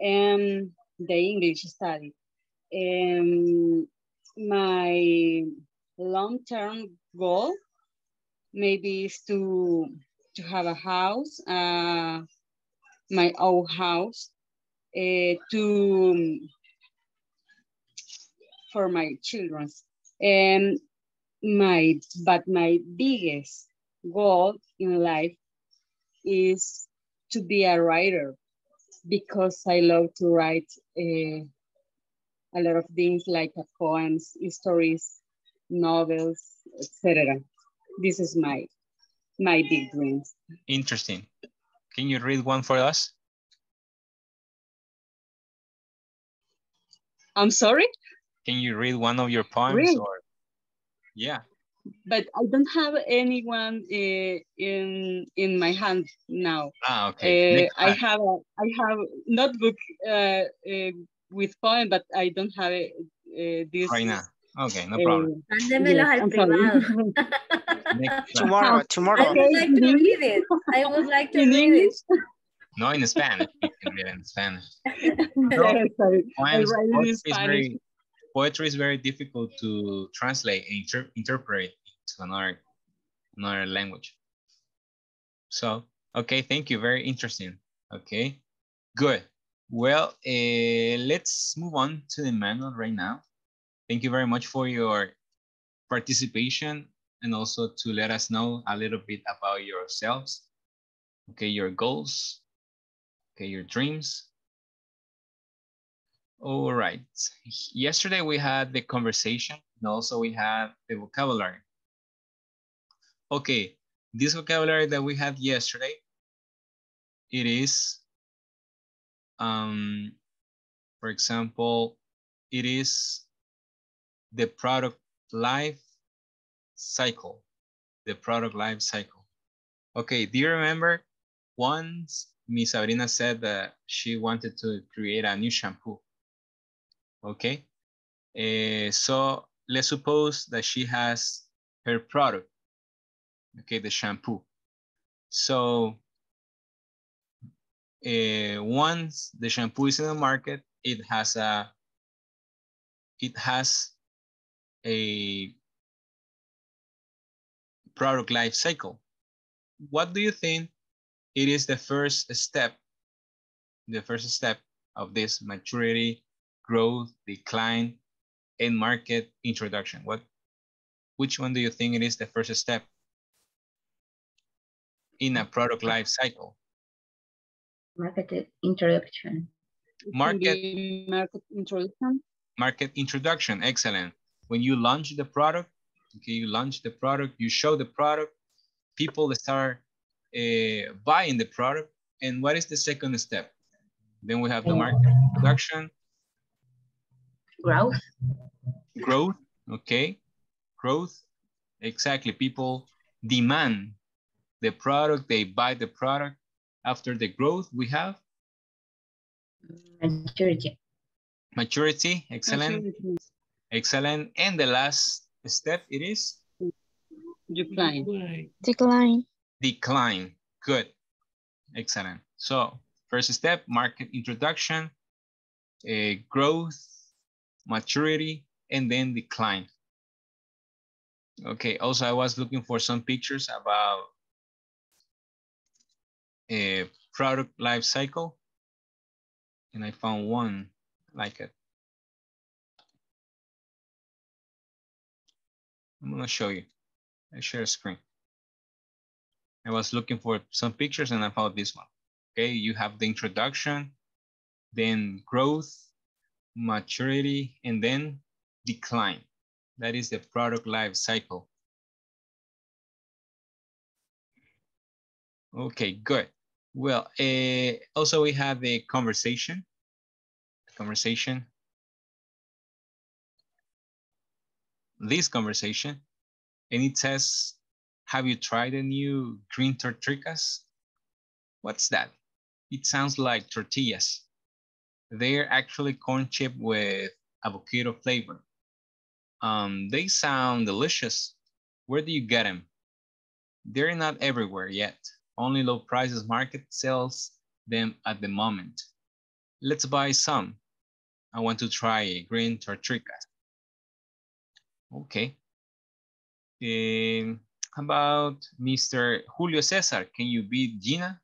and the English study. Um, my long-term goal maybe is to to have a house, uh, my own house, uh, to for my children. And my but my biggest goal in life is to be a writer because I love to write uh, a lot of things like poems, stories, novels, etc. This is my my big dreams. Interesting. Can you read one for us? I'm sorry, Can you read one of your poems Read. or? Yeah. But I don't have anyone uh, in in my hand now. Ah, okay. Uh, I have a I have notebook uh, uh, with poem, but I don't have uh, this. Right now. Okay, no problem. Mándemelos yes, al I'm sorry. privado. Next. Tomorrow, I would like to read it. I would like to In read English? it. No, in Spanish. You can read it in Spanish. Sorry, sorry. I Poems, write in poetry is Spanish. very poetry is very difficult to translate and inter- interpret to another another language. So, okay, thank you. Very interesting. Okay, good. Well, uh, let's move on to the manual right now. Thank you very much for your participation and also to let us know a little bit about yourselves. Okay, your goals, okay, your dreams. All right. Yesterday we had the conversation and also we had the vocabulary. Okay, this vocabulary that we had yesterday, it is, um, for example, it is the product life cycle, the product life cycle. Okay, do you remember once Miss Sabrina said that she wanted to create a new shampoo? Okay, uh, so let's suppose that she has her product, okay, the shampoo. So uh, once the shampoo is in the market, it has a it has a product life cycle. What do you think it is the first step, the first step of this maturity, growth, decline, and market introduction? What, which one do you think it is the first step in a product life cycle? Market introduction. Market, market introduction. market introduction, excellent. When you launch the product, okay, you launch the product, you show the product, people start uh, buying the product. And what is the second step? Then we have the market introduction, Growth. growth, okay, growth, exactly. People demand the product, they buy the product. After the growth, we have Maturity. maturity, excellent, excellent. And the last step, it is Decline. Decline. decline. Good, excellent. So first step, market introduction, uh, growth, maturity, and then decline. Okay, also I was looking for some pictures about a product life cycle, and I found one like it. I'm gonna show you. I share a screen. I was looking for some pictures and I found this one. Okay, you have the introduction, then growth, maturity, and then decline. That is the product life cycle. Okay, good. Well, uh, also we have the conversation. Conversation. This conversation, and it says, have you tried the new green tortillas? What's that? It sounds like tortillas. They're actually corn chip with avocado flavor. Um, they sound delicious. Where do you get them? They're not everywhere yet. Only low prices market sells them at the moment. Let's buy some. I want to try green tortillas. Okay. Um, how about Mr. Julio Cesar? Can you beat Gina?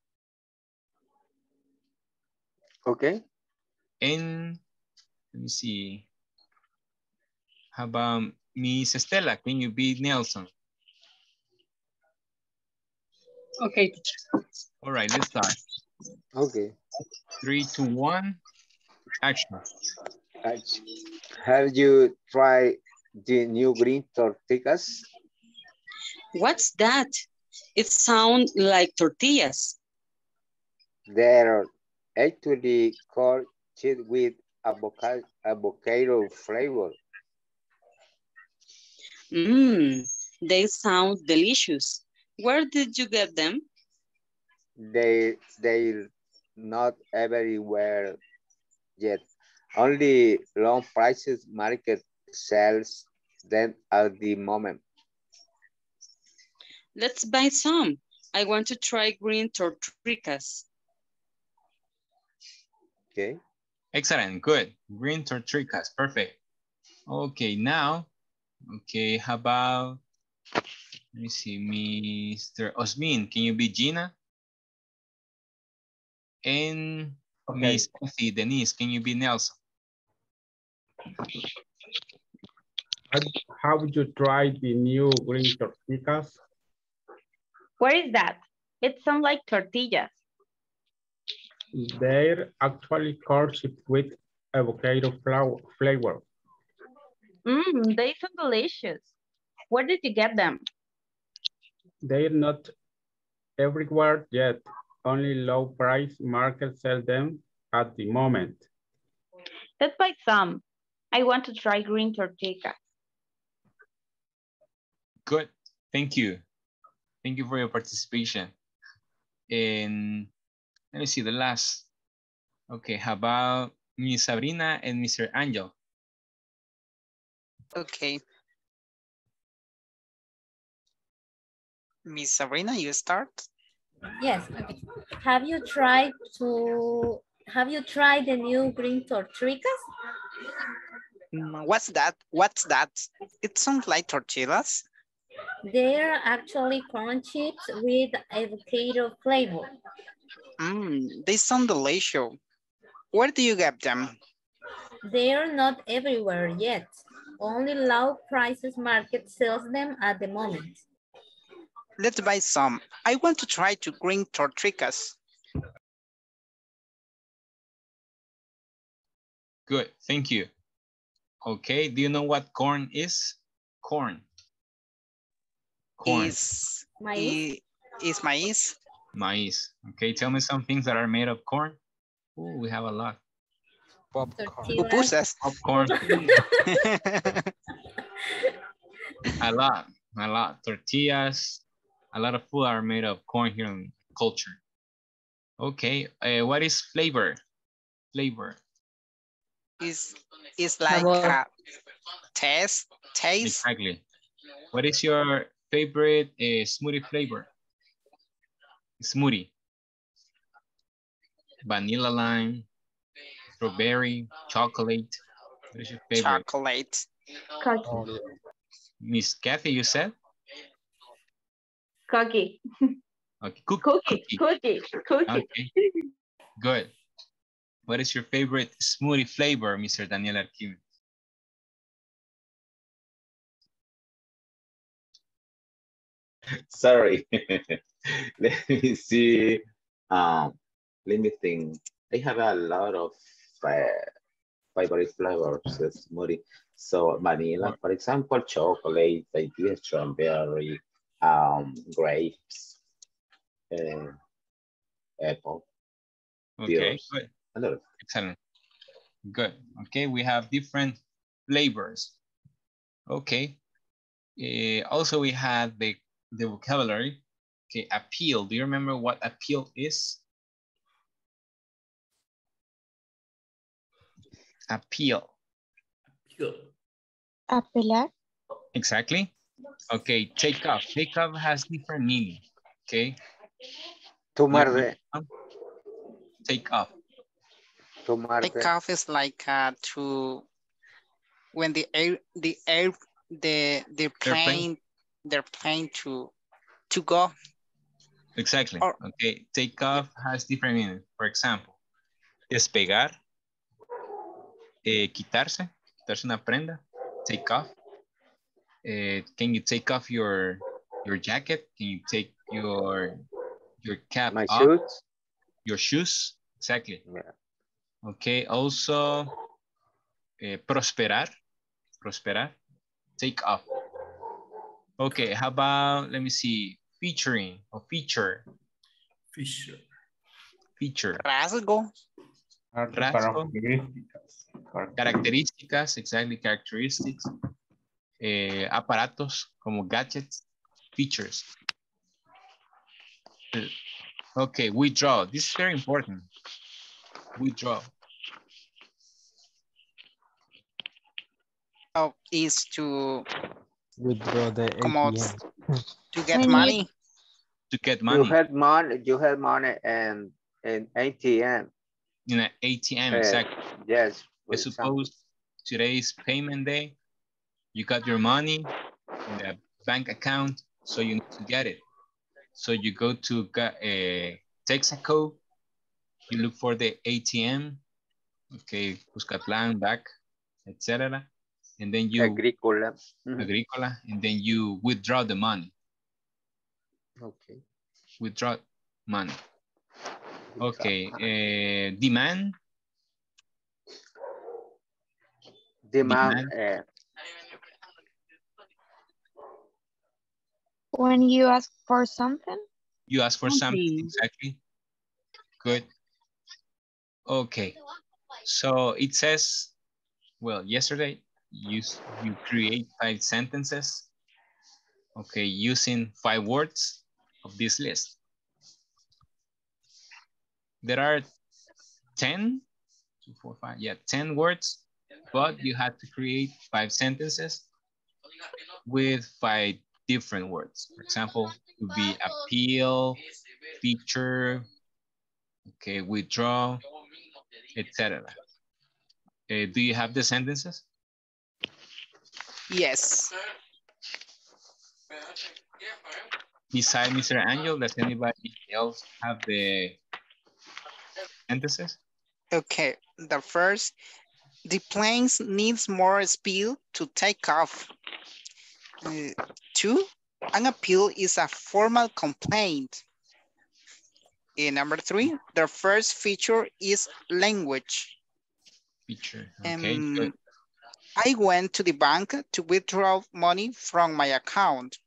Okay. And let me see. How about Miss Estela? Can you beat Nelson? Okay. All right, let's start. Okay. Three, two, one, action. Have you tried the new green tortillas? What's that? It sounds like tortillas. They're actually corn chip with avocado, avocado flavor. Mmm, they sound delicious. Where did you get them? They they're not everywhere yet. Only long prices market sells them at the moment. Let's buy some. I want to try green tortillas. Okay. Excellent, good. Green tortillas, perfect. Okay, now, okay, how about, let me see, Mr. Osmin, can you be Gina? And Miss Effie, Denise, can you be Nelson? Have, have you tried the new green tortillas? Where is that? It sounds like tortillas. They're actually corn chip with avocado flour flavor. Mmm, they sound delicious. Where did you get them? they're not everywhere yet. Only low price markets sell them at the moment. Let's buy some. I want to try green tortillas. Good. Thank you. Thank you for your participation. And let me see the last. Okay, how about Miss Sabrina and Mr. Angel? Okay. Miss Sabrina, you start. Yes. okay. Have you tried to have you tried the new green tortillas? Mm, What's that? What's that? It sounds like tortillas. They're actually corn chips with avocado flavor. Mmm, they sound delicious. Where do you get them? They're not everywhere yet. Only low prices market sells them at the moment. Let's buy some. I want to try to green tortillas. Good, thank you. Okay, do you know what corn is? Corn. Corn. Is Maíz? i- is maize? Maize. Okay, tell me some things that are made of corn. Oh, we have a lot. Pupusas. Popcorn. a lot, a lot. Tortillas, a lot of food are made of corn here in culture. Okay, uh, what is flavor? Flavor. Is is like Sabor. a taste taste. Exactly. What is your favorite uh, smoothie flavor? Smoothie. Vanilla lime, strawberry, chocolate. What is your favorite? Chocolate. Cookie. Miss Kathy, you said? Cookie. Okay, cook, Cookie. Cookie. Cookie. Okay, good. What is your favorite smoothie flavor, Mr. Daniel Arquímedes? Sorry. let me see. Um, let me think. I have a lot of uh, favorite flavors smoothie. So vanilla, for example, chocolate, I do strawberry, um, grapes, uh, apple. Okay, good. a lot of Excellent. Good. Okay, we have different flavors. Okay. Eh, also, we have the, the vocabulary. Okay, appeal. Do you remember what appeal is? Appeal. Appeal. Apelar. Exactly. Okay, take off. Take off has different meaning. Okay. Tomar de, Take off. tomar de. Take off is like uh, to when the air the air the the Airplane. plane they're plane to to go. Exactly. Or- okay, take off has different meaning. For example, despegar, eh, quitarse, quitarse una prenda, take off. Eh, can you take off your your jacket? Can you take your your cap My off? shoes. Your shoes, exactly. Yeah. Okay, also eh, prosperar, prosperar, take off. Okay, how about, let me see, featuring or feature, Fisher. feature, Rasgo. rasgo, características, exactly, characteristics, eh, aparatos como gadgets, features. Okay, withdraw, this is very important. Withdraw, Oh, is to Withdraw the come out ATM. to get money. to get money. You had money, you had money and in ATM. in an ATM, Uh, exactly. Yes. for I example. suppose today's payment day, you got your money in the bank account, so you need to get it. So you go to ga- uh, Texaco, you look for the ATM, okay, Cuscatlán, back, etc. And then you, Agrícola. Mhm. Agricola, and then you withdraw the money, Okay. withdraw money. Okay, uh, demand, Demand. Demand. eh, When you ask for something? You ask for something, Something. exactly. Good. Okay. So it says, well, yesterday you, you create five sentences. Okay, using five words of this list. There are 10, two, four, five, yeah, 10 words, but you had to create five sentences with five different words. For example, would be appeal, feature, okay, withdraw, etc. Uh, do you have the sentences? Yes. Beside Mr. Angel, does anybody else have the sentences? Okay, the first, the planes needs more speed to take off. Uh, two, an appeal is a formal complaint. And number three, the first feature is language. Feature, okay, Um. I went to the bank to withdraw money from my account.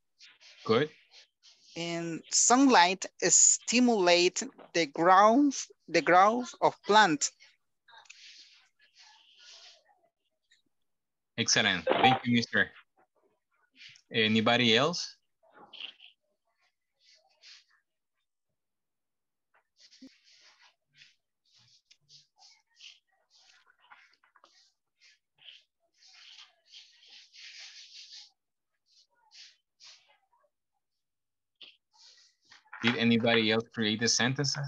Good. And sunlight stimulate the growth, the growth of plant. Excellent. Thank you, Mr. Anybody else? Did anybody else create the sentences?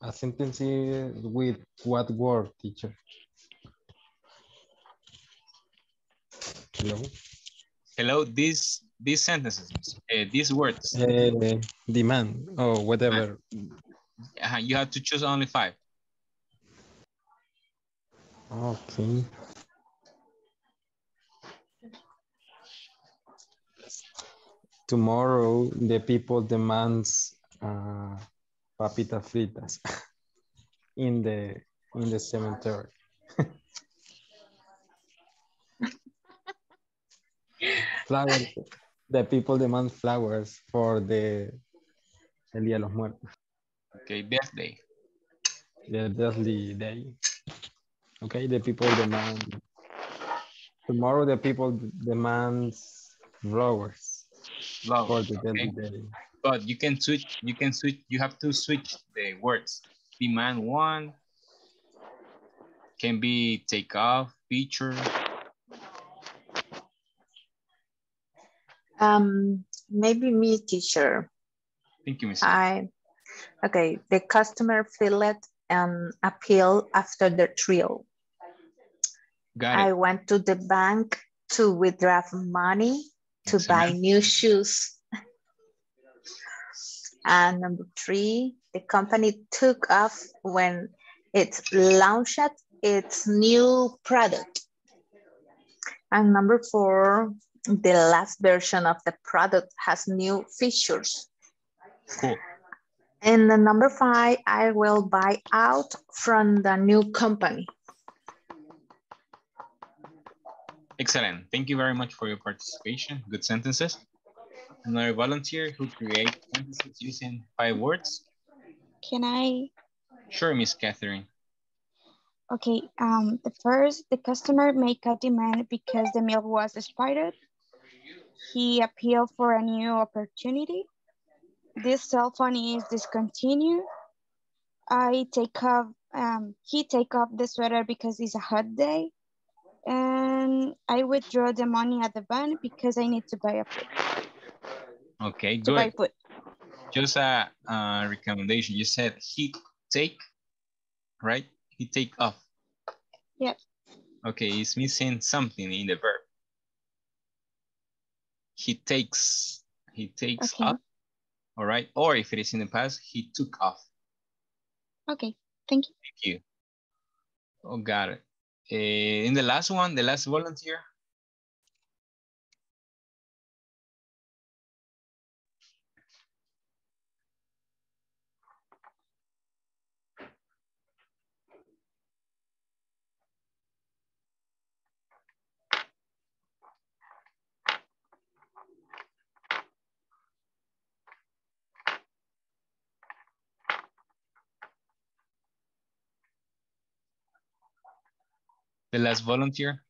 A sentence with what word, teacher? Hello? Hello, these these sentences, uh, these words. Uh, demand or whatever. Uh, you have to choose only five. Okay. Tomorrow, the people demands uh, papita fritas in the in the cemetery. flowers. The people demand flowers for the el Día de los Muertos. Okay, birthday. The deathly day. Okay, the people demand. Tomorrow, the people demands flowers Love, for the deathly okay. day. But you can switch, you can switch, you have to switch the words. Demand one, can be take off, feature. Um, maybe me, teacher. Thank you, Miss. I, okay, the customer filled an appeal after the trial. Got it. I went to the bank to withdraw money to buy new shoes. And number three, the company took off when it launched its new product. And number four, the last version of the product has new features. Cool. And the number five, I will buy out from the new company. Excellent. Thank you very much for your participation. Good sentences. Another volunteer who create sentences using five words. Can I? Sure, Miss Catherine. Okay, um, the first, the customer make a demand because the milk was expired. He appealed for a new opportunity. This cell phone is discontinued. I take off, um, he take off the sweater because it's a hot day. And I withdraw the money at the bank because I need to buy a food, Okay, to buy good. food. Just a, a recommendation. You said he take, right? He take off. Yep. Okay, it's missing something in the verb. He takes, he takes Okay. off. All right. Or if it is in the past, he took off. Okay, thank you. Thank you. Oh, got it. Eh, in the last one, the last volunteer. The last volunteer.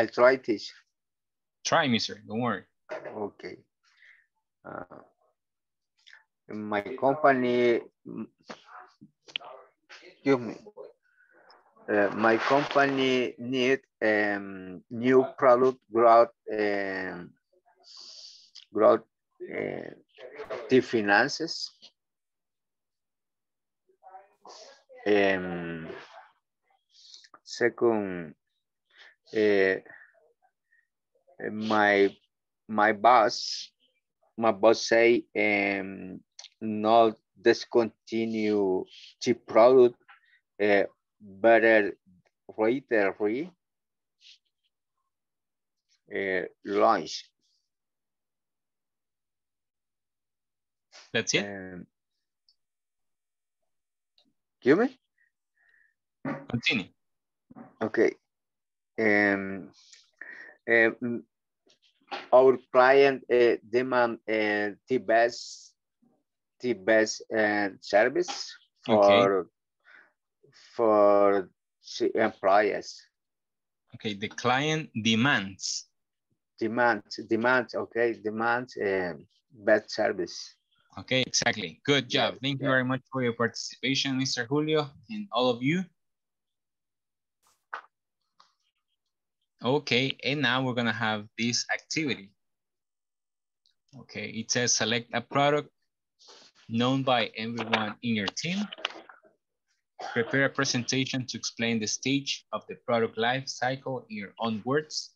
I try teach. Try me, sir. Don't worry. Okay. Uh, my company, excuse me. Uh, my company need um, new product growth and growth uh, the finances. Um, second, uh, my my boss my boss say um not discontinue the product uh, better later re uh, launch That's it. um, give me Continue. okay um, um, our client uh, demand uh, the best the best uh, service for for the employees Okay, the client demands. demand demand okay demand um, best service Okay, exactly. Good job. Thank you very much for your participation, Mr. Julio, and all of you. Okay, and now we're gonna have this activity. Okay, it says select a product known by everyone in your team. Prepare a presentation to explain the stage of the product life cycle in your own words.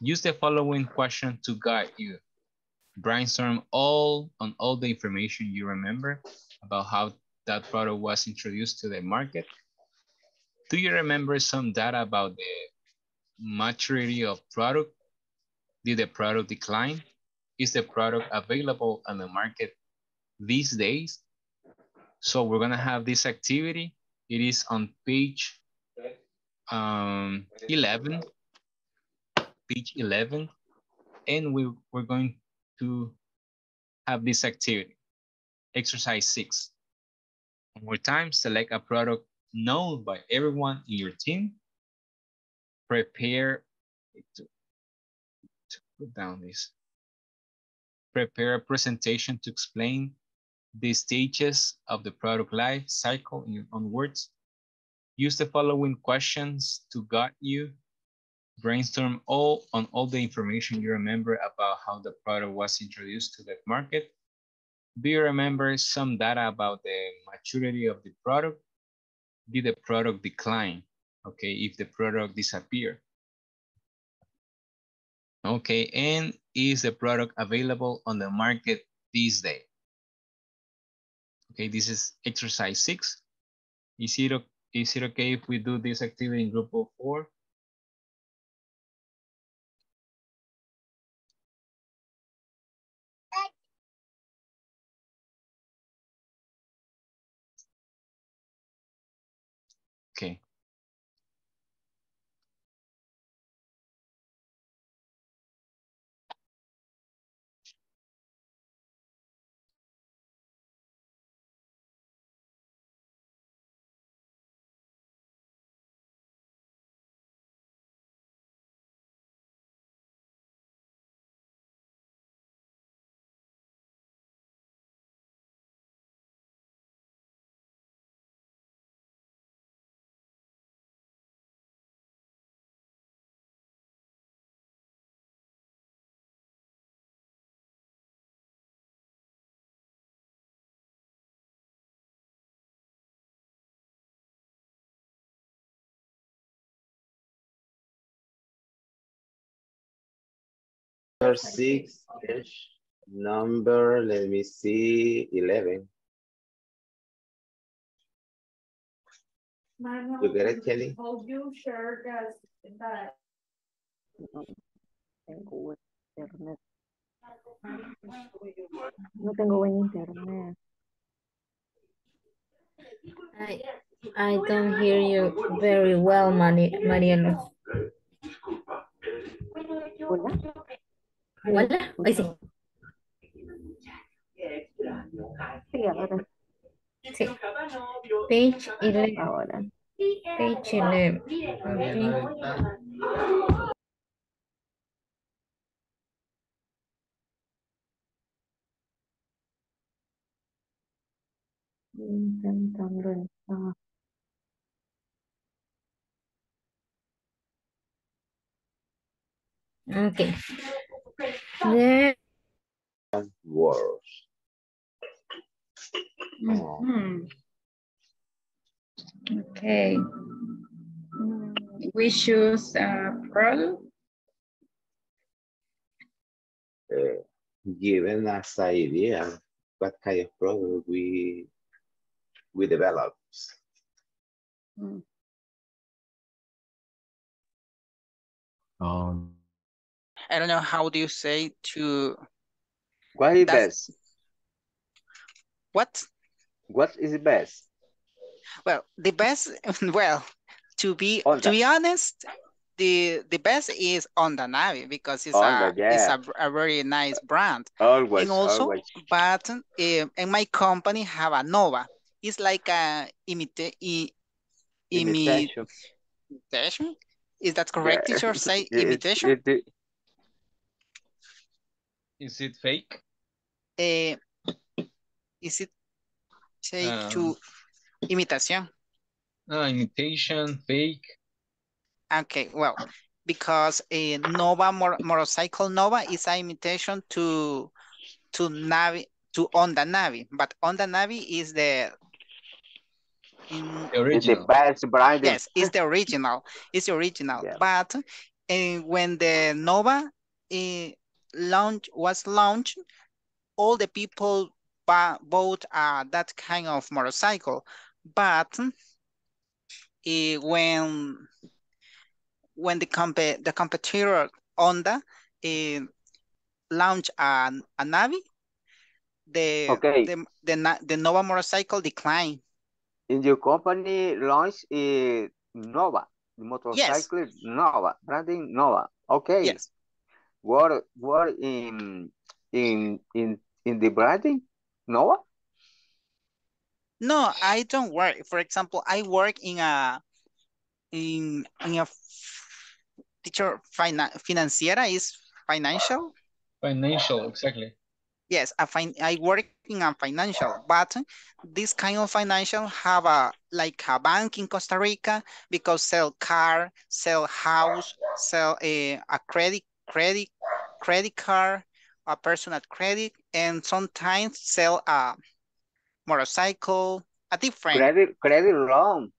Use the following question to guide you. Brainstorm all on all the information you remember about how that product was introduced to the market. Do you remember some data about the maturity of product? Did the product decline? Is the product available on the market these days? So we're gonna have this activity. It is on page um, 11, page 11, and we, we're going to have this activity. Exercise six. One more time, select a product known by everyone in your team. Prepare to, to put down this. Prepare a presentation to explain the stages of the product life cycle in your own words. Use the following questions to guide you. Brainstorm all on all the information you remember about how the product was introduced to the market. Do you remember some data about the maturity of the product? Did the product decline? Okay, if the product disappear. Okay, and is the product available on the market this day? Okay, this is exercise six. Is it, is it okay if we do this activity in group of four? Number six, ish. number, let me see, 11. You get it, Kelly? Tengo internet. No tengo buen internet. I, I don't hear you very well, Mari Mariano. Hola. Hola, hoy sí. Sí, ahora. Sí. Page 11. Ahora. Page 11. Okay. Intentando entrar. Okay. Then, Words. Mhm. Okay. Mm, We choose a product. Uh, given us idea what kind of product we we develop. Mm. Um, I don't know how do you say to What is best? what? What is the best? Well, the best. Well, to be to be honest, the the best is Honda Navi because it's Honda, a it's a, a very nice brand. Always, and also, always. but um, and my company have a Nova. It's like a imita Imitation. imitation. Is that correct, Yeah. teacher? Say imitation. it- it- Is it fake? Eh, is it say to imitation? Ah, imitation, fake. Okay, well, because a Nova mor motorcycle Nova is an imitation to to Navi to Honda Navi, but Honda Navi is the in The It's the original. best brand. yes, it's the original. It's the original. Yeah. But uh, when the Nova uh, launch was launched, all the people bought uh, that kind of motorcycle. But uh, when when the comp the competitor Honda uh, launched a, a Navi, the Okay. the the, the Nova motorcycle declined. In your company launch uh, Nova, motorcycle Nova, branding Nova. Okay. Yes. What what in in in in the branding Nova? No, I don't work. For example, I work in a in in a teacher finan financiera is financial. Financial, exactly. Yes, I find I work in a financial, but this kind of financial have a like a bank in Costa Rica because sell car, sell house, sell a, a credit credit credit card, a personal credit, and sometimes sell a motorcycle, a different. Credit credit loan.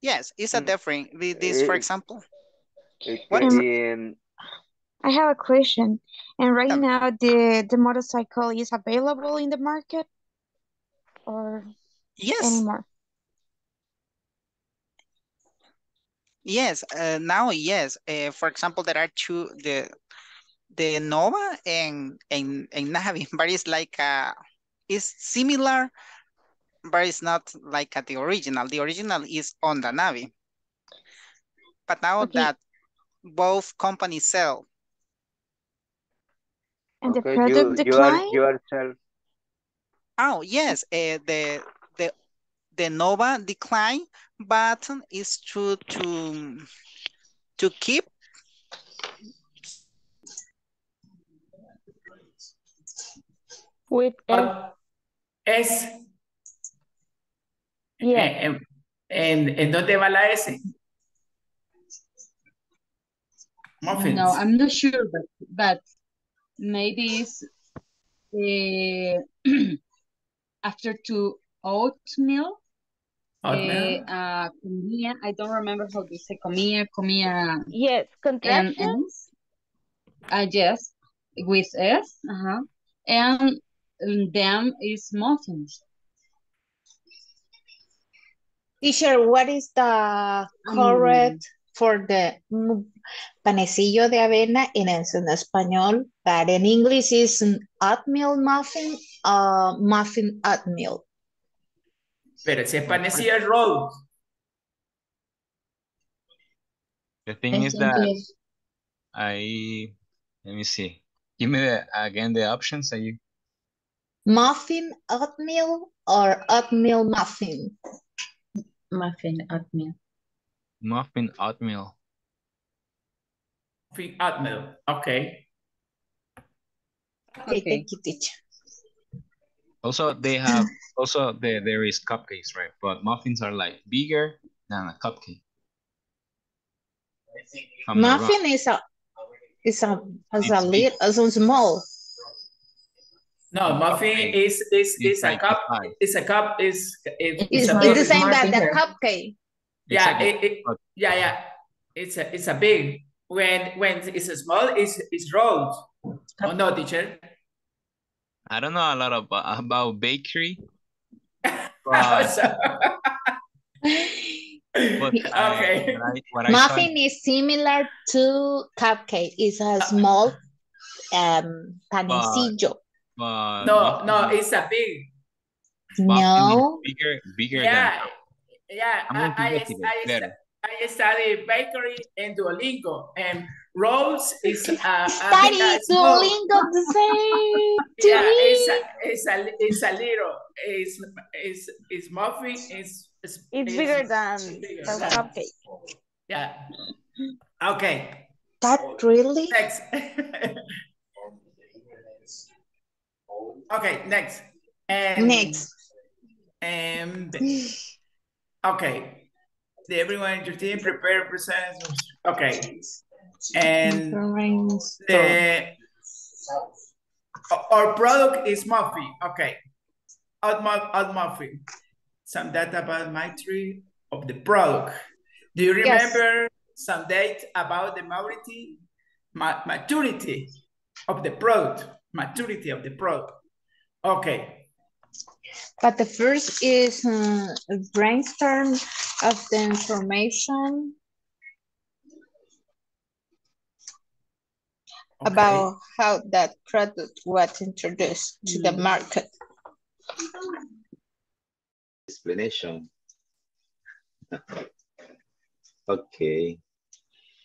Yes, it's a Mm. different. with This, for Eh, example. Uh, What? in- I have a question. And right Tell now, the the motorcycle is available in the market or Yes, anymore? Yes. Uh, now, yes. Uh, for example, there are two the the Nova and and and Navi, but it's like uh, it's similar, but it's not like at the original. The original is on the Navi. But now Okay. that both companies sell, And the product you you are decline? yourself. oh yes, uh, the the the Nova decline, but is to to to keep With F, But es, yeah. eh, en, en, ¿en dónde va la S? Muffins. No, I'm not sure, but but maybe it's uh, after to oatmeal. Oatmeal. Uh, uh, comía, I don't remember how to say comía, comía, Yes, and, contraction. and uh, yes, with S, uh-huh. and um, them is muffins. Teacher, what is the correct for the mm, panecillo de avena in es en español, but in English is an oatmeal muffin, uh, muffin oatmeal. Pero si es panecillo es roll. The thing is that I, let me see. Give me the, again the options that you, Muffin oatmeal or oatmeal muffin? Muffin oatmeal. muffin oatmeal. Muffin oatmeal. Okay. Okay, thank you, teacher. Also, they have, also there, there is cupcakes, right? But muffins are like bigger than a cupcake. I'm. Muffin is a is a is a little is a small. No, muffin is is is a like cup. a pie. It's a cup. Is It's, it's the same more that the cupcake. Yeah, Exactly. it, it, yeah, yeah. It's a it's a big. When when it's a small, it's it's rolled. Oh no, teacher. I don't know a lot about, about bakery. But, but okay. I, what I saw Muffin is similar to cupcake. It's a small um panecillo. but No, muffin- no, it's a big. No, bigger, bigger Yeah, than yeah. I'm I going I, I, better. I study bakery in Duolingo, and rolls is a, a, Daddy, a small- Duolingo the same to Yeah, me. it's a, it's a, it's a little, it's, it's, it's muffin, it's, it's, It's bigger than bigger the cupcake. Yeah. Okay, That really? next. Okay, next. And, Next. And, okay. Everyone in your team prepare presents? Okay. And the, our product is muffin. Okay. Out, mu- out muffin. Some data about my tree of the product. Do you Yes. remember some date about the maturity, ma- maturity of the product? Maturity of the product. Okay. But the first is uh, a brainstorm of the information about how that product was introduced to the market. explanation. okay.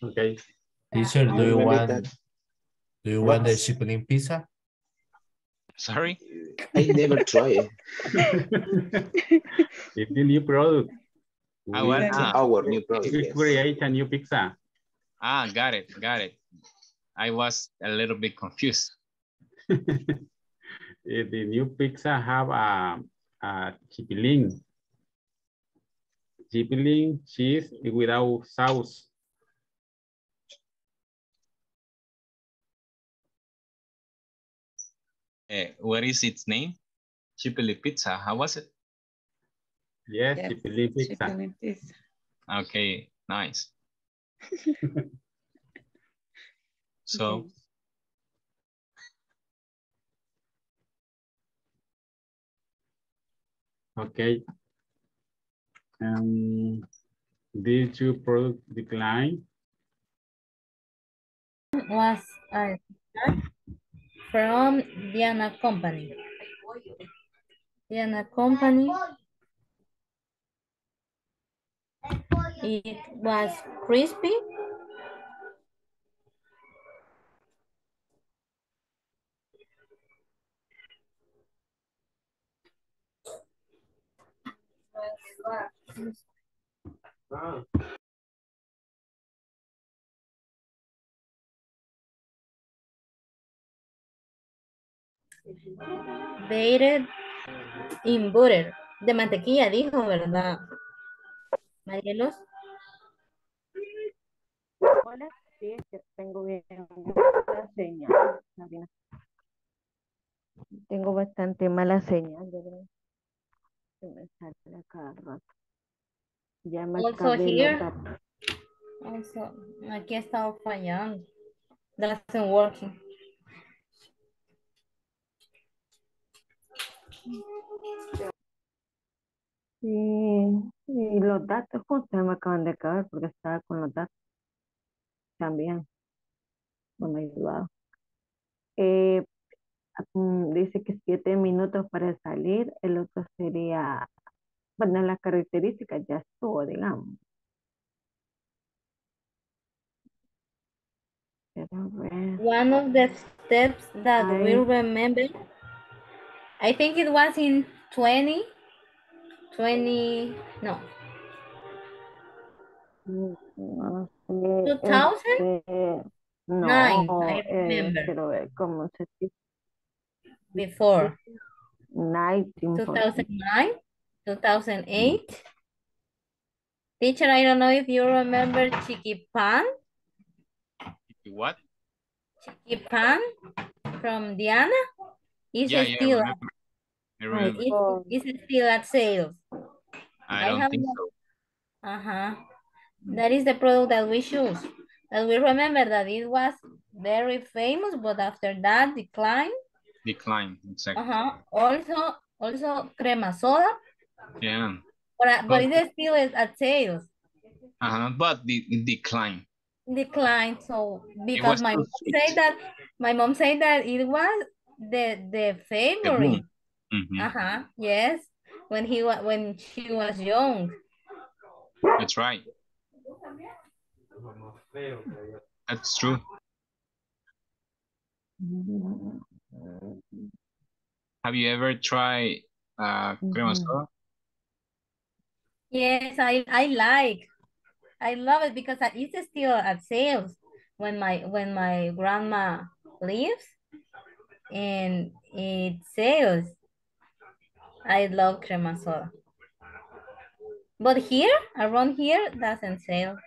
Okay. Teacher, do you want that- do you want the What's- Chipilín pizza? Sorry? I never try it. It's the new product. We- what? Ah. our new product. We yes. create a new pizza. Ah, got it, got it. I was a little bit confused. Eh, The new pizza have a, a chipilín. Chipilín cheese without sauce. Eh, what is its name? Chipoli Pizza. How was it? Yes, Yes, chipilín pizza. Pizza. Okay, nice. So, Okay. Um, did your product decline? was a from Diana Company. Diana Company. It was crispy. Baked in butter. De mantequilla, dijo, ¿verdad? Marielos. Hola, sí, es que tengo bien la señal. Tengo bastante mala señal, Se me sale a cada rato. Ya me Also here. Also, aquí ha estado fallando. Doesn't working. Sí, Y los datos justo me acaban de caer porque estaba con los datos. También. No me ayudado. Eh, dice que siete minutos para salir. El otro sería, bueno, las características ya estuvo, digamos. One of the steps that we remember, I think it was in 20, 20, no, Mm, No sé, 2000? este, Nine, no, eh, remember. quiero ver cómo se dice. Before. 19. 2009, 2008. Teacher, I don't know if you remember Chiquipan, What? Chiquipan from Diana. Is Yeah, yeah, I still, remember. I remember. is, is still at sales. I don't have think no- so. Uh-huh. That is the product that we choose. And we remember that it was very famous, but after that decline. Decline, exactly. Uh-huh. Also, also crema soda, Yeah. but, but But- it is still is at sales. Uh-huh. But the the decline. Decline. So because my mom said that my mom said that it was the the favorite. Mhm. Uh-huh. Yes. When he was when she was young. That's right. That's true. Have you ever tried uh, crema Mhm. soda? Yes, I I like. I love it because it's still at sales when my when my grandma leaves and it sells. I love crema soda. But here, around here, doesn't sell.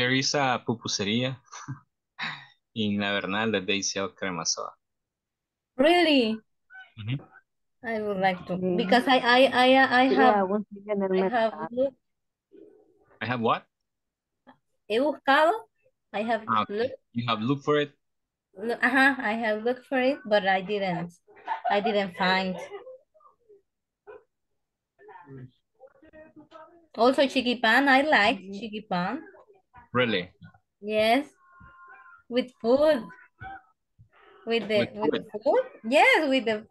There is a pupusería in La Bernal that they sell crema soda. Really? Mhm. I would like to because I I I I have aún sigue I have looked, I have what? he buscado. I have Ah, okay. looked You have looked for it? Look, uh-huh, I have looked for it, but I didn't. I didn't find. Also, chiquipan, I like chiquipan. Really? Yes, with food. With the With with, the food? Yes, with the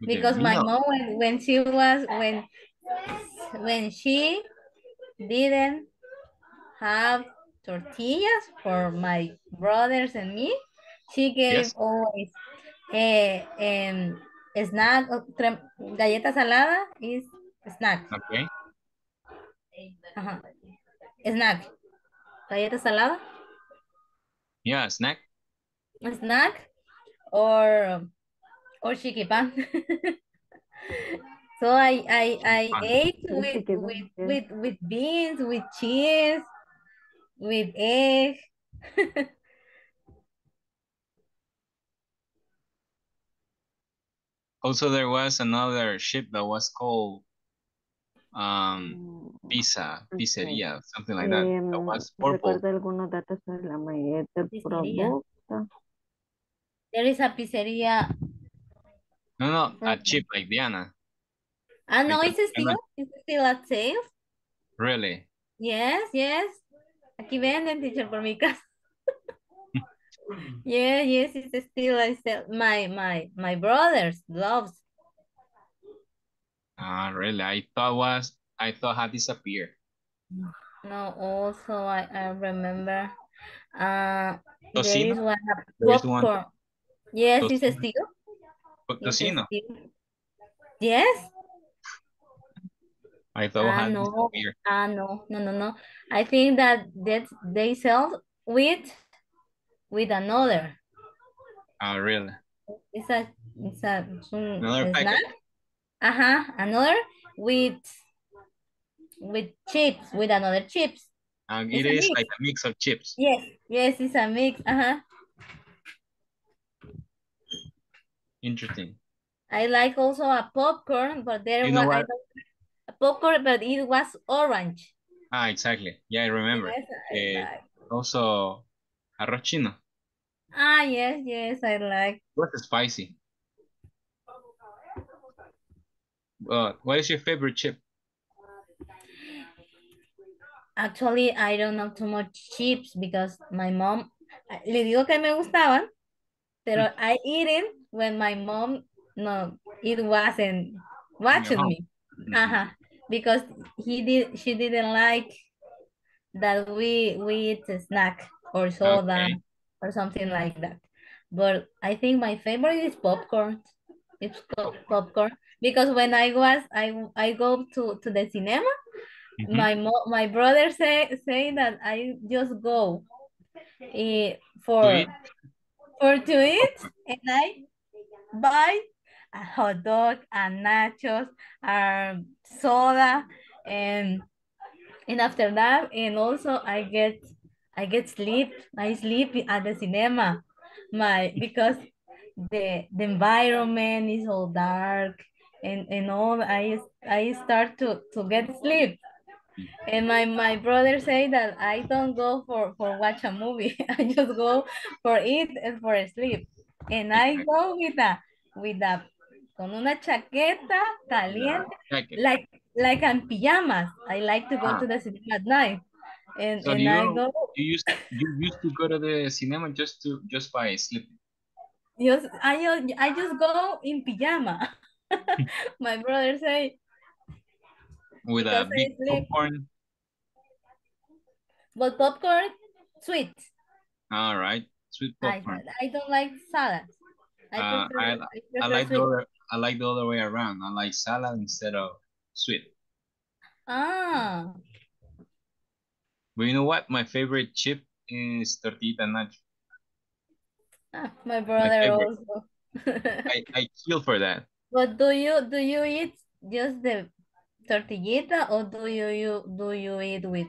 With the because my mom when, when she was when when she didn't have tortillas for my brothers and me, she gave Yes. always a um, snack uh, galleta salada is snack. Okay. Ajá. Snack. Galleta salada, Yeah, snack. A snack, or or chiquipan. so I I I ate with with with with beans, with cheese, with egg. Also, there was another ship that was called um pizza, pizzeria, something like that. That Em, was purple. recuerda algunos datos sobre la mayoría del Pizzería. producto. There is a pizzeria. No, no, a chip like Diana. Ah, no, Like it's still, it's still at sale. Really? Yes, yes. Aquí venden, teacher, por mi casa. yeah, yes, it's still I sell. My my my brothers loves. Ah, really? I thought was I thought had disappeared. No, also I, I remember. Uh, there is Tocino? one There is one. Yes, it's Tocino. still. It's Tocino. Yes. I thought Ah, had no. disappeared. Ah, no, no, no, no. I think that that they sell with with another. Ah, really? It's a it's a, Another snack. package. Uh-huh, another with with chips, with another chips. Uh, It's it a is like a mix of chips. Yes, yes, it's a mix. Uh-huh. Interesting. I like also a popcorn, but there You was I a popcorn, but it was orange. Ah, exactly. Yeah, I remember. Yes, I Eh, like. also, arroz chino. Ah, yes, yes, I like. It was spicy. Uh, what is your favorite chip? Actually, I don't know too much chips because my mom, le digo que me gustaban, pero I eat it when my mom, no, it wasn't watching me. Uh-huh. Because he did, she didn't like that we, we eat a snack or soda Okay. or something like that. But I think my favorite is popcorn. It's popcorn because when I was, I, I go to, to the cinema, Mhm. my mo my brother say say that I just go eh, for eat? for to eat and I buy a hot dog and nachos and soda and and after that and also I get I get sleep I sleep at the cinema my because the the environment is all dark and and all I I start to to get sleep and my, my brother say that I don't go for, for watch a movie. I just go for eat and for sleep. And I go with a, with a, con una chaqueta caliente, like, like in pajamas. I like to go Ah. to the cinema at night. And, So and you I go, you used you used to go to the cinema just to just by sleeping. Just, I, just- I just go in pajama. my brother say, with a big popcorn. but popcorn, sweet. All right, sweet I, popcorn. I don't like salad. I Uh, prefer, I, I I like the other I like the other way around. I like salad instead of sweet. Ah, But you know what? My favorite chip is tortita nacho. ah, my brother favorite. also. I, I kill for that. But do you do you eat just the tortillita or do you, you do you eat with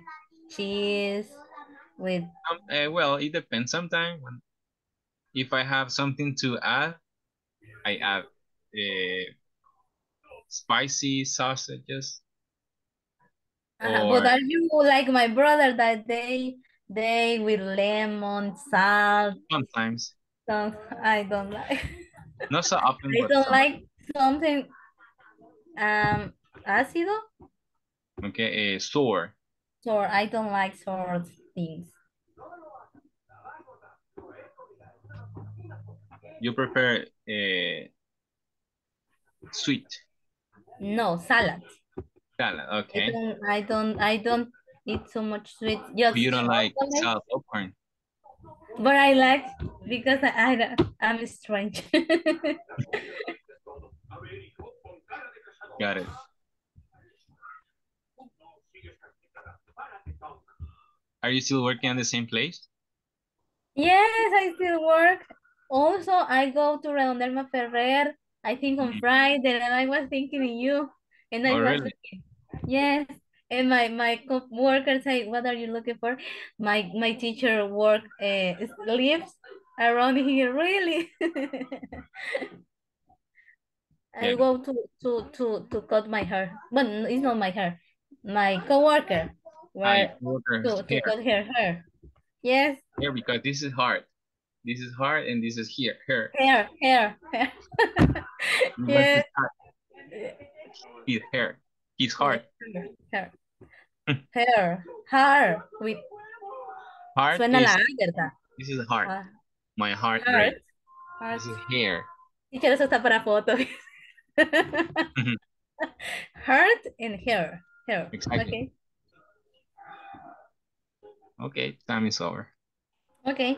cheese with Um, eh, well, it depends. Sometimes when if I have something to add, I add uh, spicy sausages. uh, but Or- are you like my brother that they they with lemon salt Sometimes, some I don't like not so often. I don't some- like something um ácido Okay, uh, sour. so I don't like sour things You prefer uh, sweet no salad salad. I Okay. don't I don't I don't eat so much sweet just You don't like salt popcorn. But I like because I, I I'm strange. Got it. Are you still working on the same place? yes, I still work. Also, I go to Redondel Masferrer. I think on mm-hmm. Friday, and I was thinking of you, and I Oh, was really? Yes, and my my co-worker say, "What are you looking for?" My my teacher work uh, lives around here. Really. I Yeah. go to to to to cut my hair, but it's not my hair. My coworker where work to to cut her hair. Yes, here because this is hard. This is hard and this is here, here. hair, hair, hair. But yes, it's. Hair. His heart. hair, hair, hair. With Heart suena is, la A, ¿verdad? this is heart. Ah, My heart heart, rate. heart. This is hair. Teacher, eso está para foto. Heart and hair, hair. Exactly. Okay, Okay, time is over. okay.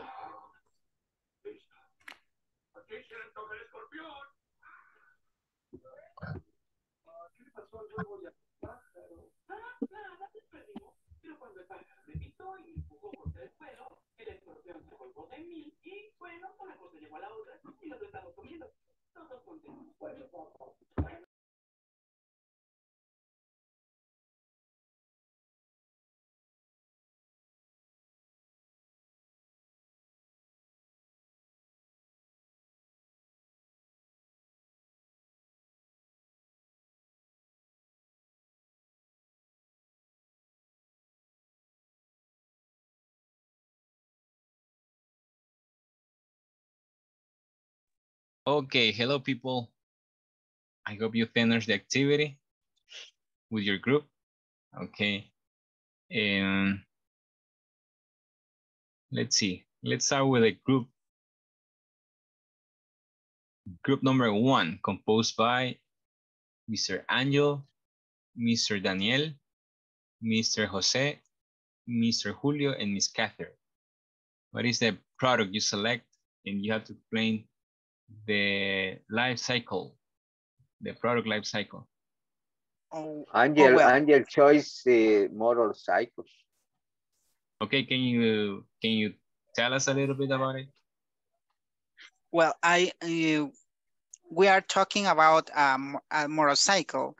y empujó contra el suelo, el escorpión se colgó de mí y bueno, una cosa llevó a la otra y nos estamos comiendo. Todos contentos. Bueno, Okay, hello people. I hope you finished the activity with your group. Okay. And let's see. Let's start with a group. Group number one, composed by Mr. Angel, Mr. Daniel, Mr. Jose, Mr. Julio, and Miss Catherine. What is the product you select? And you have to explain the life cycle, the product life cycle. Oh, Angel, oh, well. Angel choice uh, motorcycles. Okay, can you can you tell us a little bit about it? Well, I uh, we are talking about um, a motorcycle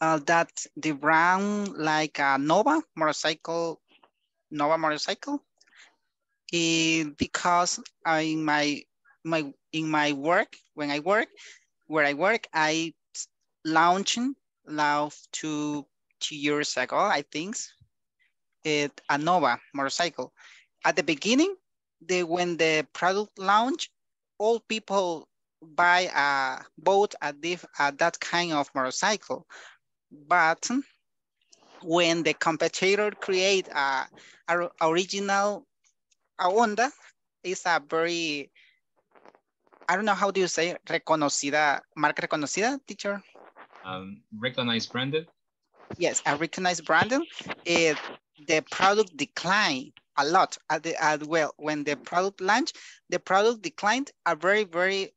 uh, that the brand like a Nova motorcycle, Nova motorcycle. Eh, because in my my in my work when I work where I work I launched now two two years ago I think it a Nova motorcycle. At the beginning, the when the product launch, all people buy a boat at, diff, at that kind of motorcycle. But when the competitor create a, a original a Honda, is a very I don't know how do you say reconocida marca reconocida teacher. Um, recognized branded. Yes, a recognized brand. It, the product declined a lot. At the at, well, when the product launched, the product declined a very very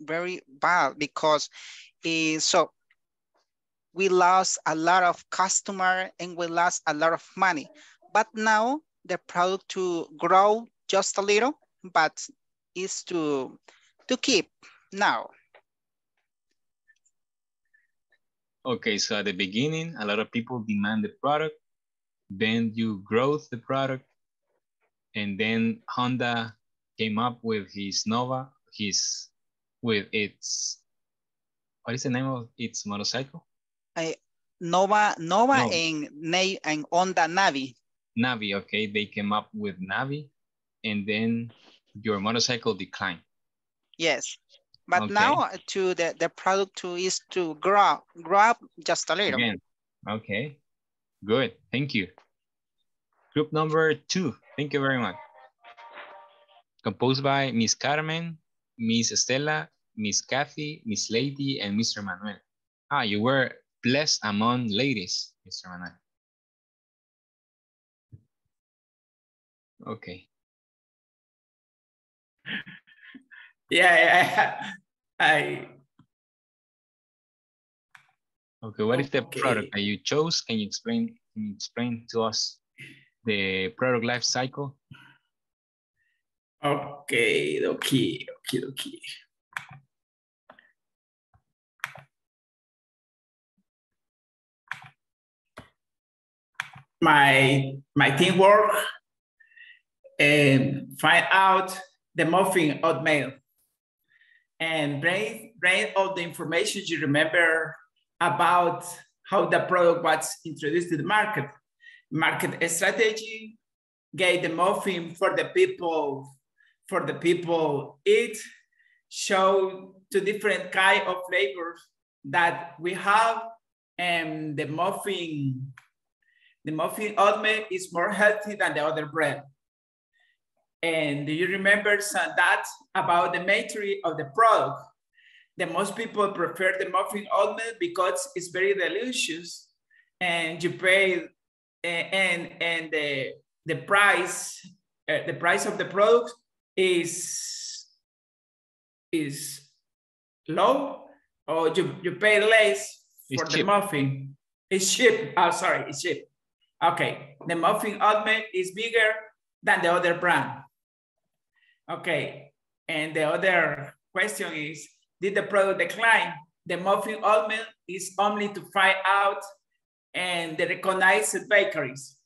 very bad because uh, so we lost a lot of customer and we lost a lot of money. But now the product to grow just a little, but is to to keep now. Okay, so at the beginning, a lot of people demand the product, then you growth the product, and then Honda came up with his Nova, his with its what is the name of its motorcycle? Uh, Nova, Nova, No. and Na and Honda Navi. Navi. Okay, they came up with Navi, and then your motorcycle declined. Yes, but Okay. now uh, to the the product to is to grow grow up just a little. Again. Okay, good. Thank you. Group number two. Thank you very much. Composed by Miss Carmen, Miss Estela, Miss Kathy, Miss Lady, and Mr. Manuel. Ah, you were blessed among ladies, Mr. Manuel. Okay. Yeah, yeah. I Okay, what is the product that you chose? Can you explain can you explain to us the product life cycle? okay, okay, okay, okay. My my teamwork and find out the muffin oatmeal and bring bring all the information you remember about how the product was introduced to the market, market strategy, get the muffin for the people for the people eat, show two different kind of flavors that we have, and the muffin, the muffin oatmeal is more healthy than the other bread. And do you remember some that about the maturity of the product? The most people prefer the muffin oatmeal because it's very delicious, and you pay, and and the the price, uh, the price of the product is is low, or you you pay less It's for the cheap. muffin. It's cheap. Oh, sorry, it's cheap. Okay, the muffin oatmeal is bigger than the other brand. Okay, and the other question is, did the product decline? The muffin oatmeal is only to find out and the recognized bakeries.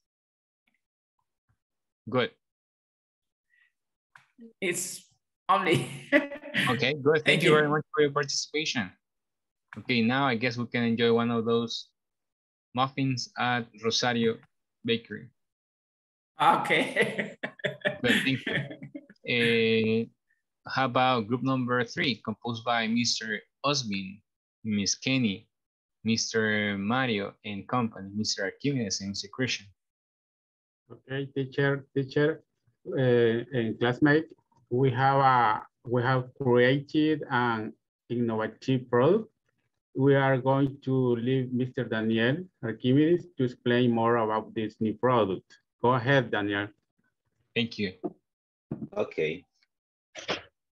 Good. It's only. Okay, good. Thank, Thank you you. very much for your participation. Okay, now I guess we can enjoy one of those muffins at Rosario Bakery. okay. Good, thank you. Eh, how about group number three, composed by Mr. Osmin, Miss Kenny, Mr. Mario and company, Mr. Arquímedes and Mr. Christian. Okay, teacher, teacher, uh, and classmate, we have a we have created an innovative product. We are going to leave Mr. Daniel Arquímedes to explain more about this new product. Go ahead, Daniel. Thank you. Okay.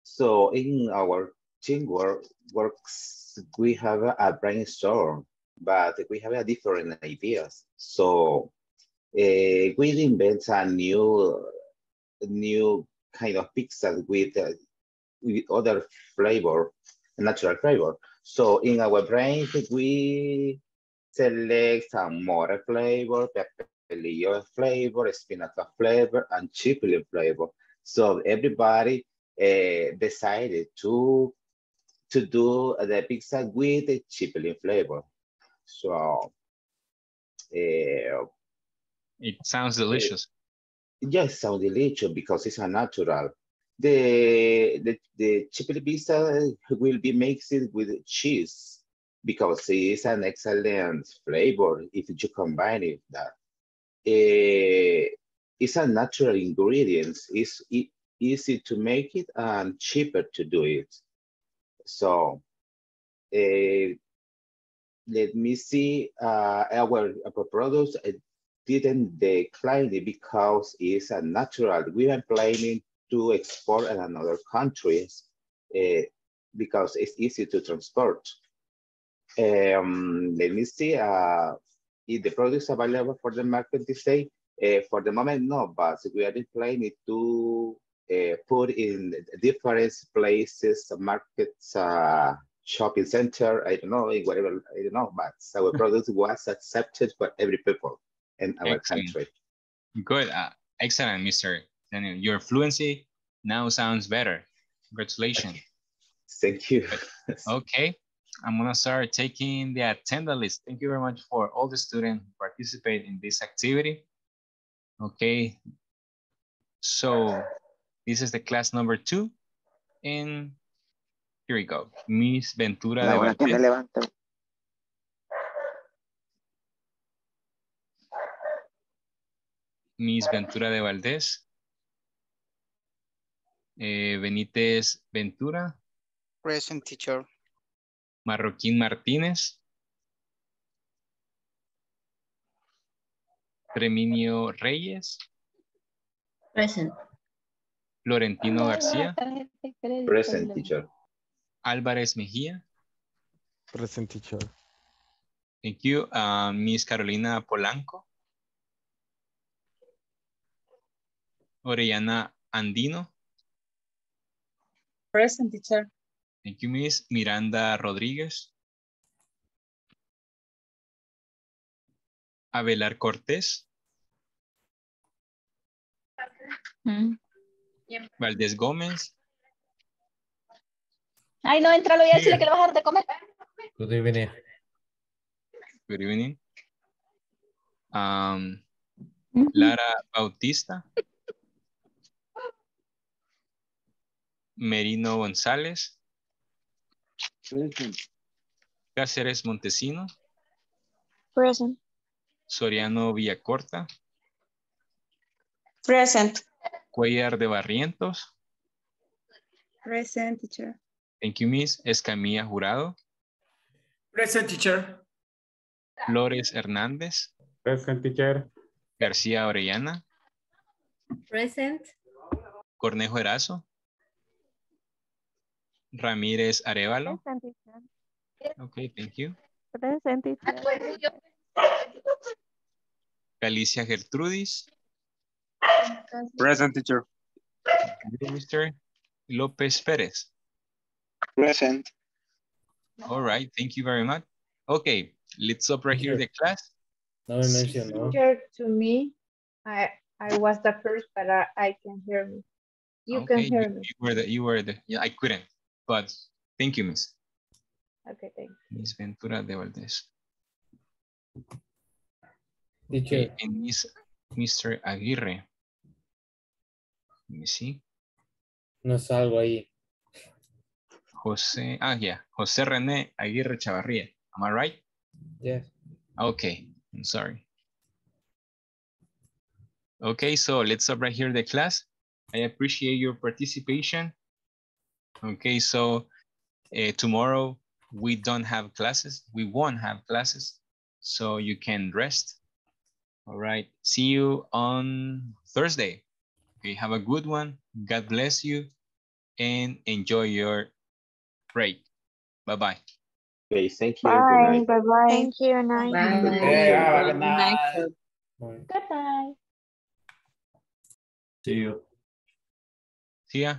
So in our teamwork works, we have a brainstorm, but we have a different ideas. So uh, we invent a new, new kind of pizza with, uh, with other flavor, natural flavor. So in our brain, we select some more flavor, pepperillo flavor, spinach flavor, and chipotle flavor. So everybody uh, decided to to do the pizza with the chipotle flavor. So uh, it sounds delicious. It, Yes, sounds delicious because it's a natural. The the the chipotle pizza will be mixed with cheese because it's an excellent flavor if you combine it that. Uh, it's a natural ingredients. It's e easy to make it and cheaper to do it. So uh, let me see, uh, our, our products didn't decline it because it's a natural. We are planning to export in another countries uh, because it's easy to transport. Um, let me see, uh, if the products available for the market this day, for the moment, no, but we are planning to uh, put in different places, markets, uh, shopping center, I don't know, whatever, I don't know, but our product was accepted for every people in our Excellent. country. Good. Uh, excellent, Mr. Daniel. Your fluency now sounds better. Congratulations. Thank you. okay. I'm gonna start taking the attendance list. Thank you very much for all the students who participate in this activity. Okay. So this is the class number two. And here we go. Miss Ventura de Valdez. levanto. Miss Ventura de Valdés. Eh, Benítez Ventura. Present teacher. Marroquín Martínez. Treminio Reyes. Present. Florentino García. Present teacher. Álvarez Mejía. Present teacher. Thank you. Uh, Miss Carolina Polanco. Orellana Andino. Present teacher. Thank you, Miss Miranda Rodríguez. Abelar Cortés. Valdés Gómez. Ay, no, entralo ya, decirle que le vas a dar de comer. Good evening. Good evening. Um, Lara Bautista. Merino González. Cáceres Montesino. Present. Soriano Villacorta. Present. Cuellar de Barrientos. Present teacher. Thank you, Miss. Escamilla Jurado. Present teacher. Flores Hernández. Present teacher. García Orellana. Present. Cornejo Erazo. Ramírez Arevalo. Present teacher. Okay, thank you. Present teacher. Galicia Gertrudis. Present teacher. Mr. López Pérez. Present. All right, thank you very much. Okay, let's stop right here the class. No me mencionó. Teacher, to me, I I was the first, but I, I can hear me. You okay, can hear you, me. you were the, you were the, yeah, I couldn't, but thank you, Miss. Okay, thanks. Miss Ventura de Valdez. Okay, and Miss, Mr. Aguirre. Let me see. No salgo ahí. Jose, ah, yeah, Jose Rene Aguirre Chavarria. Am I right? Yes. Okay, I'm sorry. Okay, so let's stop right here the class. I appreciate your participation. Okay, so uh, tomorrow we don't have classes. We won't have classes, so you can rest. All right, see you on Thursday. Okay, have a good one. God bless you and enjoy your break. Bye-bye. Okay, thank you. Bye. Bye. Bye. Thank you. Night. Bye. good night. Goodbye. See you. See ya.